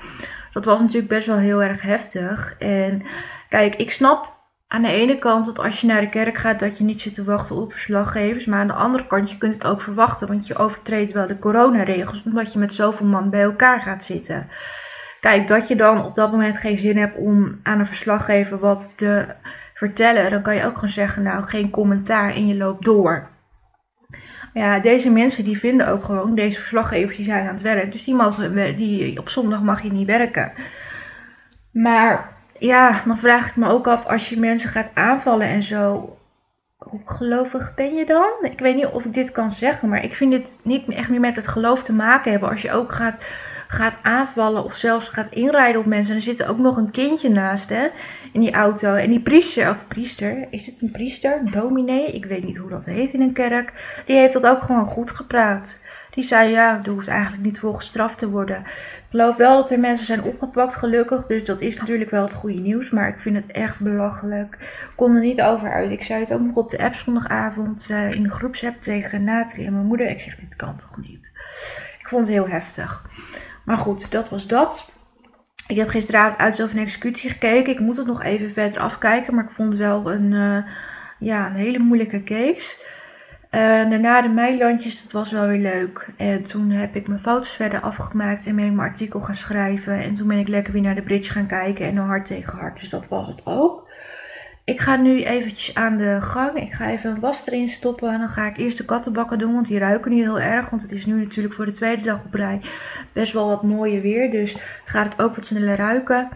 Dat was natuurlijk best wel heel erg heftig. En kijk, ik snap aan de ene kant dat als je naar de kerk gaat, dat je niet zit te wachten op verslaggevers. Maar aan de andere kant, je kunt het ook verwachten, want je overtreedt wel de coronaregels, omdat je met zoveel man bij elkaar gaat zitten. Kijk, dat je dan op dat moment geen zin hebt om aan een verslaggever wat te vertellen, dan kan je ook gewoon zeggen, nou, geen commentaar en je loopt door. Ja, deze mensen die vinden ook gewoon, deze verslaggevers die zijn aan het werk, dus die mogen, die, op zondag mag je niet werken. Maar ja, dan vraag ik me ook af als je mensen gaat aanvallen en zo. Hoe gelovig ben je dan? Ik weet niet of ik dit kan zeggen, maar ik vind dit niet echt meer met het geloof te maken hebben. Als je ook gaat, gaat aanvallen of zelfs gaat inrijden op mensen. En er zit ook nog een kindje naast hè, in die auto. En die priester, of priester, is het een priester? Dominee? Ik weet niet hoe dat heet in een kerk. Die heeft dat ook gewoon goed gepraat. Die zei ja, er hoeft eigenlijk niet voor gestraft te worden. Geloof wel dat er mensen zijn opgepakt, gelukkig. Dus dat is natuurlijk wel het goede nieuws. Maar ik vind het echt belachelijk. Ik kon er niet over uit. Ik zei het ook nog op de app zondagavond uh, in de groepsapp tegen Nathalie en mijn moeder. Ik zeg, dit kan toch niet? Ik vond het heel heftig. Maar goed, dat was dat. Ik heb gisteravond uitstel van executie gekeken. Ik moet het nog even verder afkijken. Maar ik vond het wel een, uh, ja, een hele moeilijke case. Uh, daarna de meilandjes, dat was wel weer leuk. En toen heb ik mijn foto's verder afgemaakt en ben ik mijn artikel gaan schrijven. En toen ben ik lekker weer naar de bridge gaan kijken en een hart tegen hart. Dus dat was het ook. Ik ga nu eventjes aan de gang. Ik ga even een was erin stoppen. En dan ga ik eerst de kattenbakken doen, want die ruiken nu heel erg. Want het is nu natuurlijk voor de tweede dag op rij best wel wat mooier weer. Dus gaat het ook wat sneller ruiken.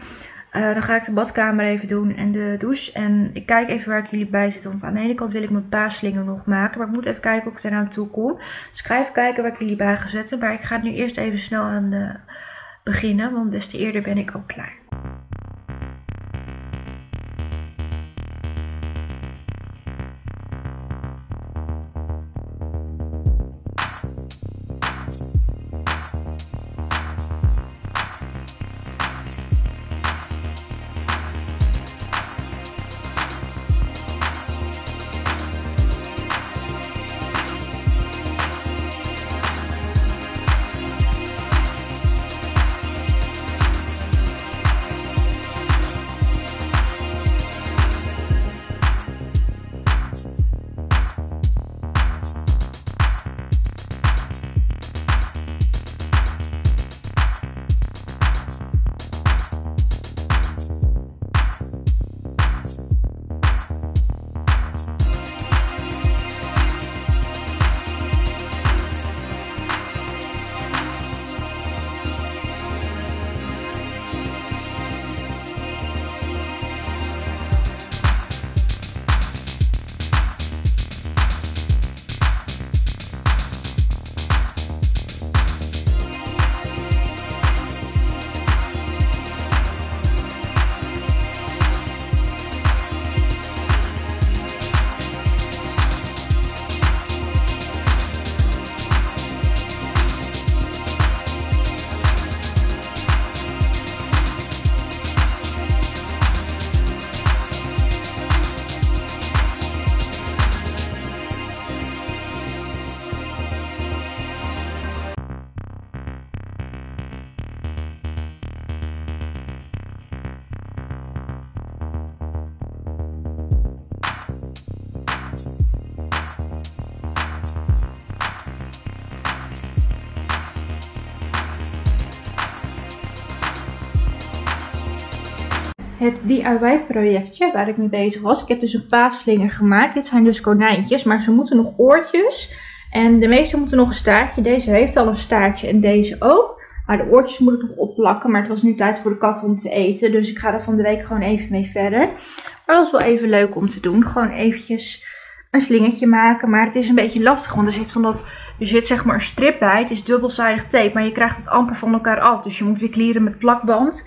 Uh, dan ga ik de badkamer even doen en de douche. En ik kijk even waar ik jullie bij zit. Want aan de ene kant wil ik mijn paaslinger nog maken. Maar ik moet even kijken of ik eraan toe kom. Dus ik ga even kijken waar ik jullie bij ga zetten. Maar ik ga nu eerst even snel aan beginnen. Want des te eerder ben ik ook klaar. DIY-projectje waar ik mee bezig was. Ik heb dus een paasslinger gemaakt. Dit zijn dus konijntjes, maar ze moeten nog oortjes. En de meeste moeten nog een staartje. Deze heeft al een staartje en deze ook. Maar de oortjes moet ik nog opplakken. Maar het was nu tijd voor de kat om te eten. Dus ik ga er van de week gewoon even mee verder. Maar dat was wel even leuk om te doen. Gewoon eventjes een slingertje maken. Maar het is een beetje lastig. Want er zit, van dat, er zit zeg maar een strip bij. Het is dubbelzijdig tape. Maar je krijgt het amper van elkaar af. Dus je moet weer kleren met plakband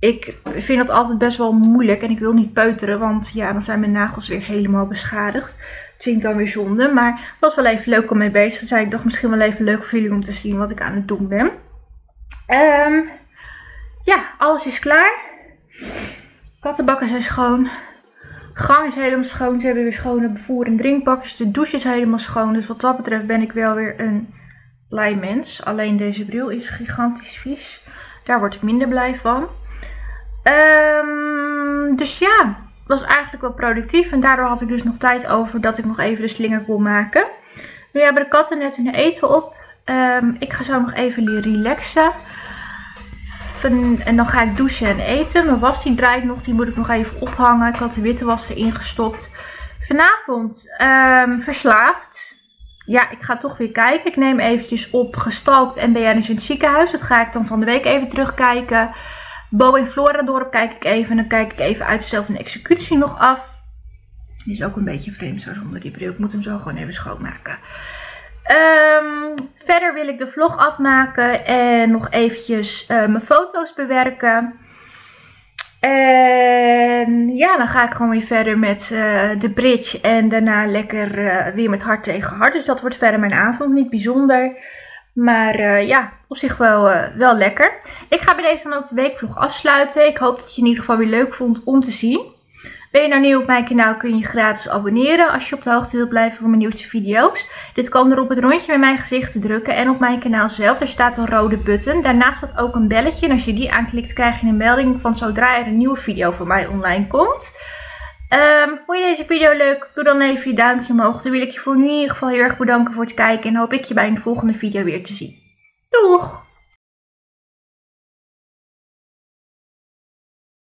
ik vind dat altijd best wel moeilijk en ik wil niet peuteren, want ja, dan zijn mijn nagels weer helemaal beschadigd. Dat vind ik dan weer zonde, maar het was wel even leuk om mee bezig te zijn. Ik dacht misschien wel even leuk voor jullie om te zien wat ik aan het doen ben. Um, ja, alles is klaar. Kattenbakken zijn schoon. Gang is helemaal schoon. Ze hebben weer schone voer- en drinkbakjes. De douche is helemaal schoon. Dus wat dat betreft ben ik wel weer een blij mens. Alleen deze bril is gigantisch vies. Daar word ik minder blij van. Um, dus ja, was eigenlijk wel productief. En daardoor had ik dus nog tijd over dat ik nog even de slinger kon maken. Nu hebben de katten net hun eten op. Um, ik ga zo nog even relaxen. En dan ga ik douchen en eten. Mijn was die draait nog. Die moet ik nog even ophangen. Ik had de witte was erin gestopt. Vanavond um, verslaafd. Ja, ik ga toch weer kijken. Ik neem eventjes op gestalkt en ben in het ziekenhuis. Dat ga ik dan van de week even terugkijken. Bo en Flora dorp kijk ik even. En dan kijk ik even uitstel van executie nog af. Die is ook een beetje vreemd zo zonder die bril. Ik moet hem zo gewoon even schoonmaken. Um, verder wil ik de vlog afmaken en nog eventjes uh, mijn foto's bewerken. En ja, dan ga ik gewoon weer verder met uh, de bridge en daarna lekker uh, weer met hart tegen hart. Dus dat wordt verder mijn avond, niet bijzonder. Maar uh, ja, op zich wel, uh, wel lekker. Ik ga bij deze dan ook de weekvlog afsluiten. Ik hoop dat je in ieder geval weer leuk vond om te zien. Ben je nou nieuw op mijn kanaal kun je je gratis abonneren als je op de hoogte wilt blijven van mijn nieuwste video's. Dit kan door op het rondje met mijn gezicht te drukken en op mijn kanaal zelf. Daar staat een rode button. Daarnaast staat ook een belletje en als je die aanklikt krijg je een melding van zodra er een nieuwe video van mij online komt. Um, vond je deze video leuk? Doe dan even je duimpje omhoog. Dan wil ik je voor nu in ieder geval heel erg bedanken voor het kijken. En hoop ik je bij een volgende video weer te zien. Doeg!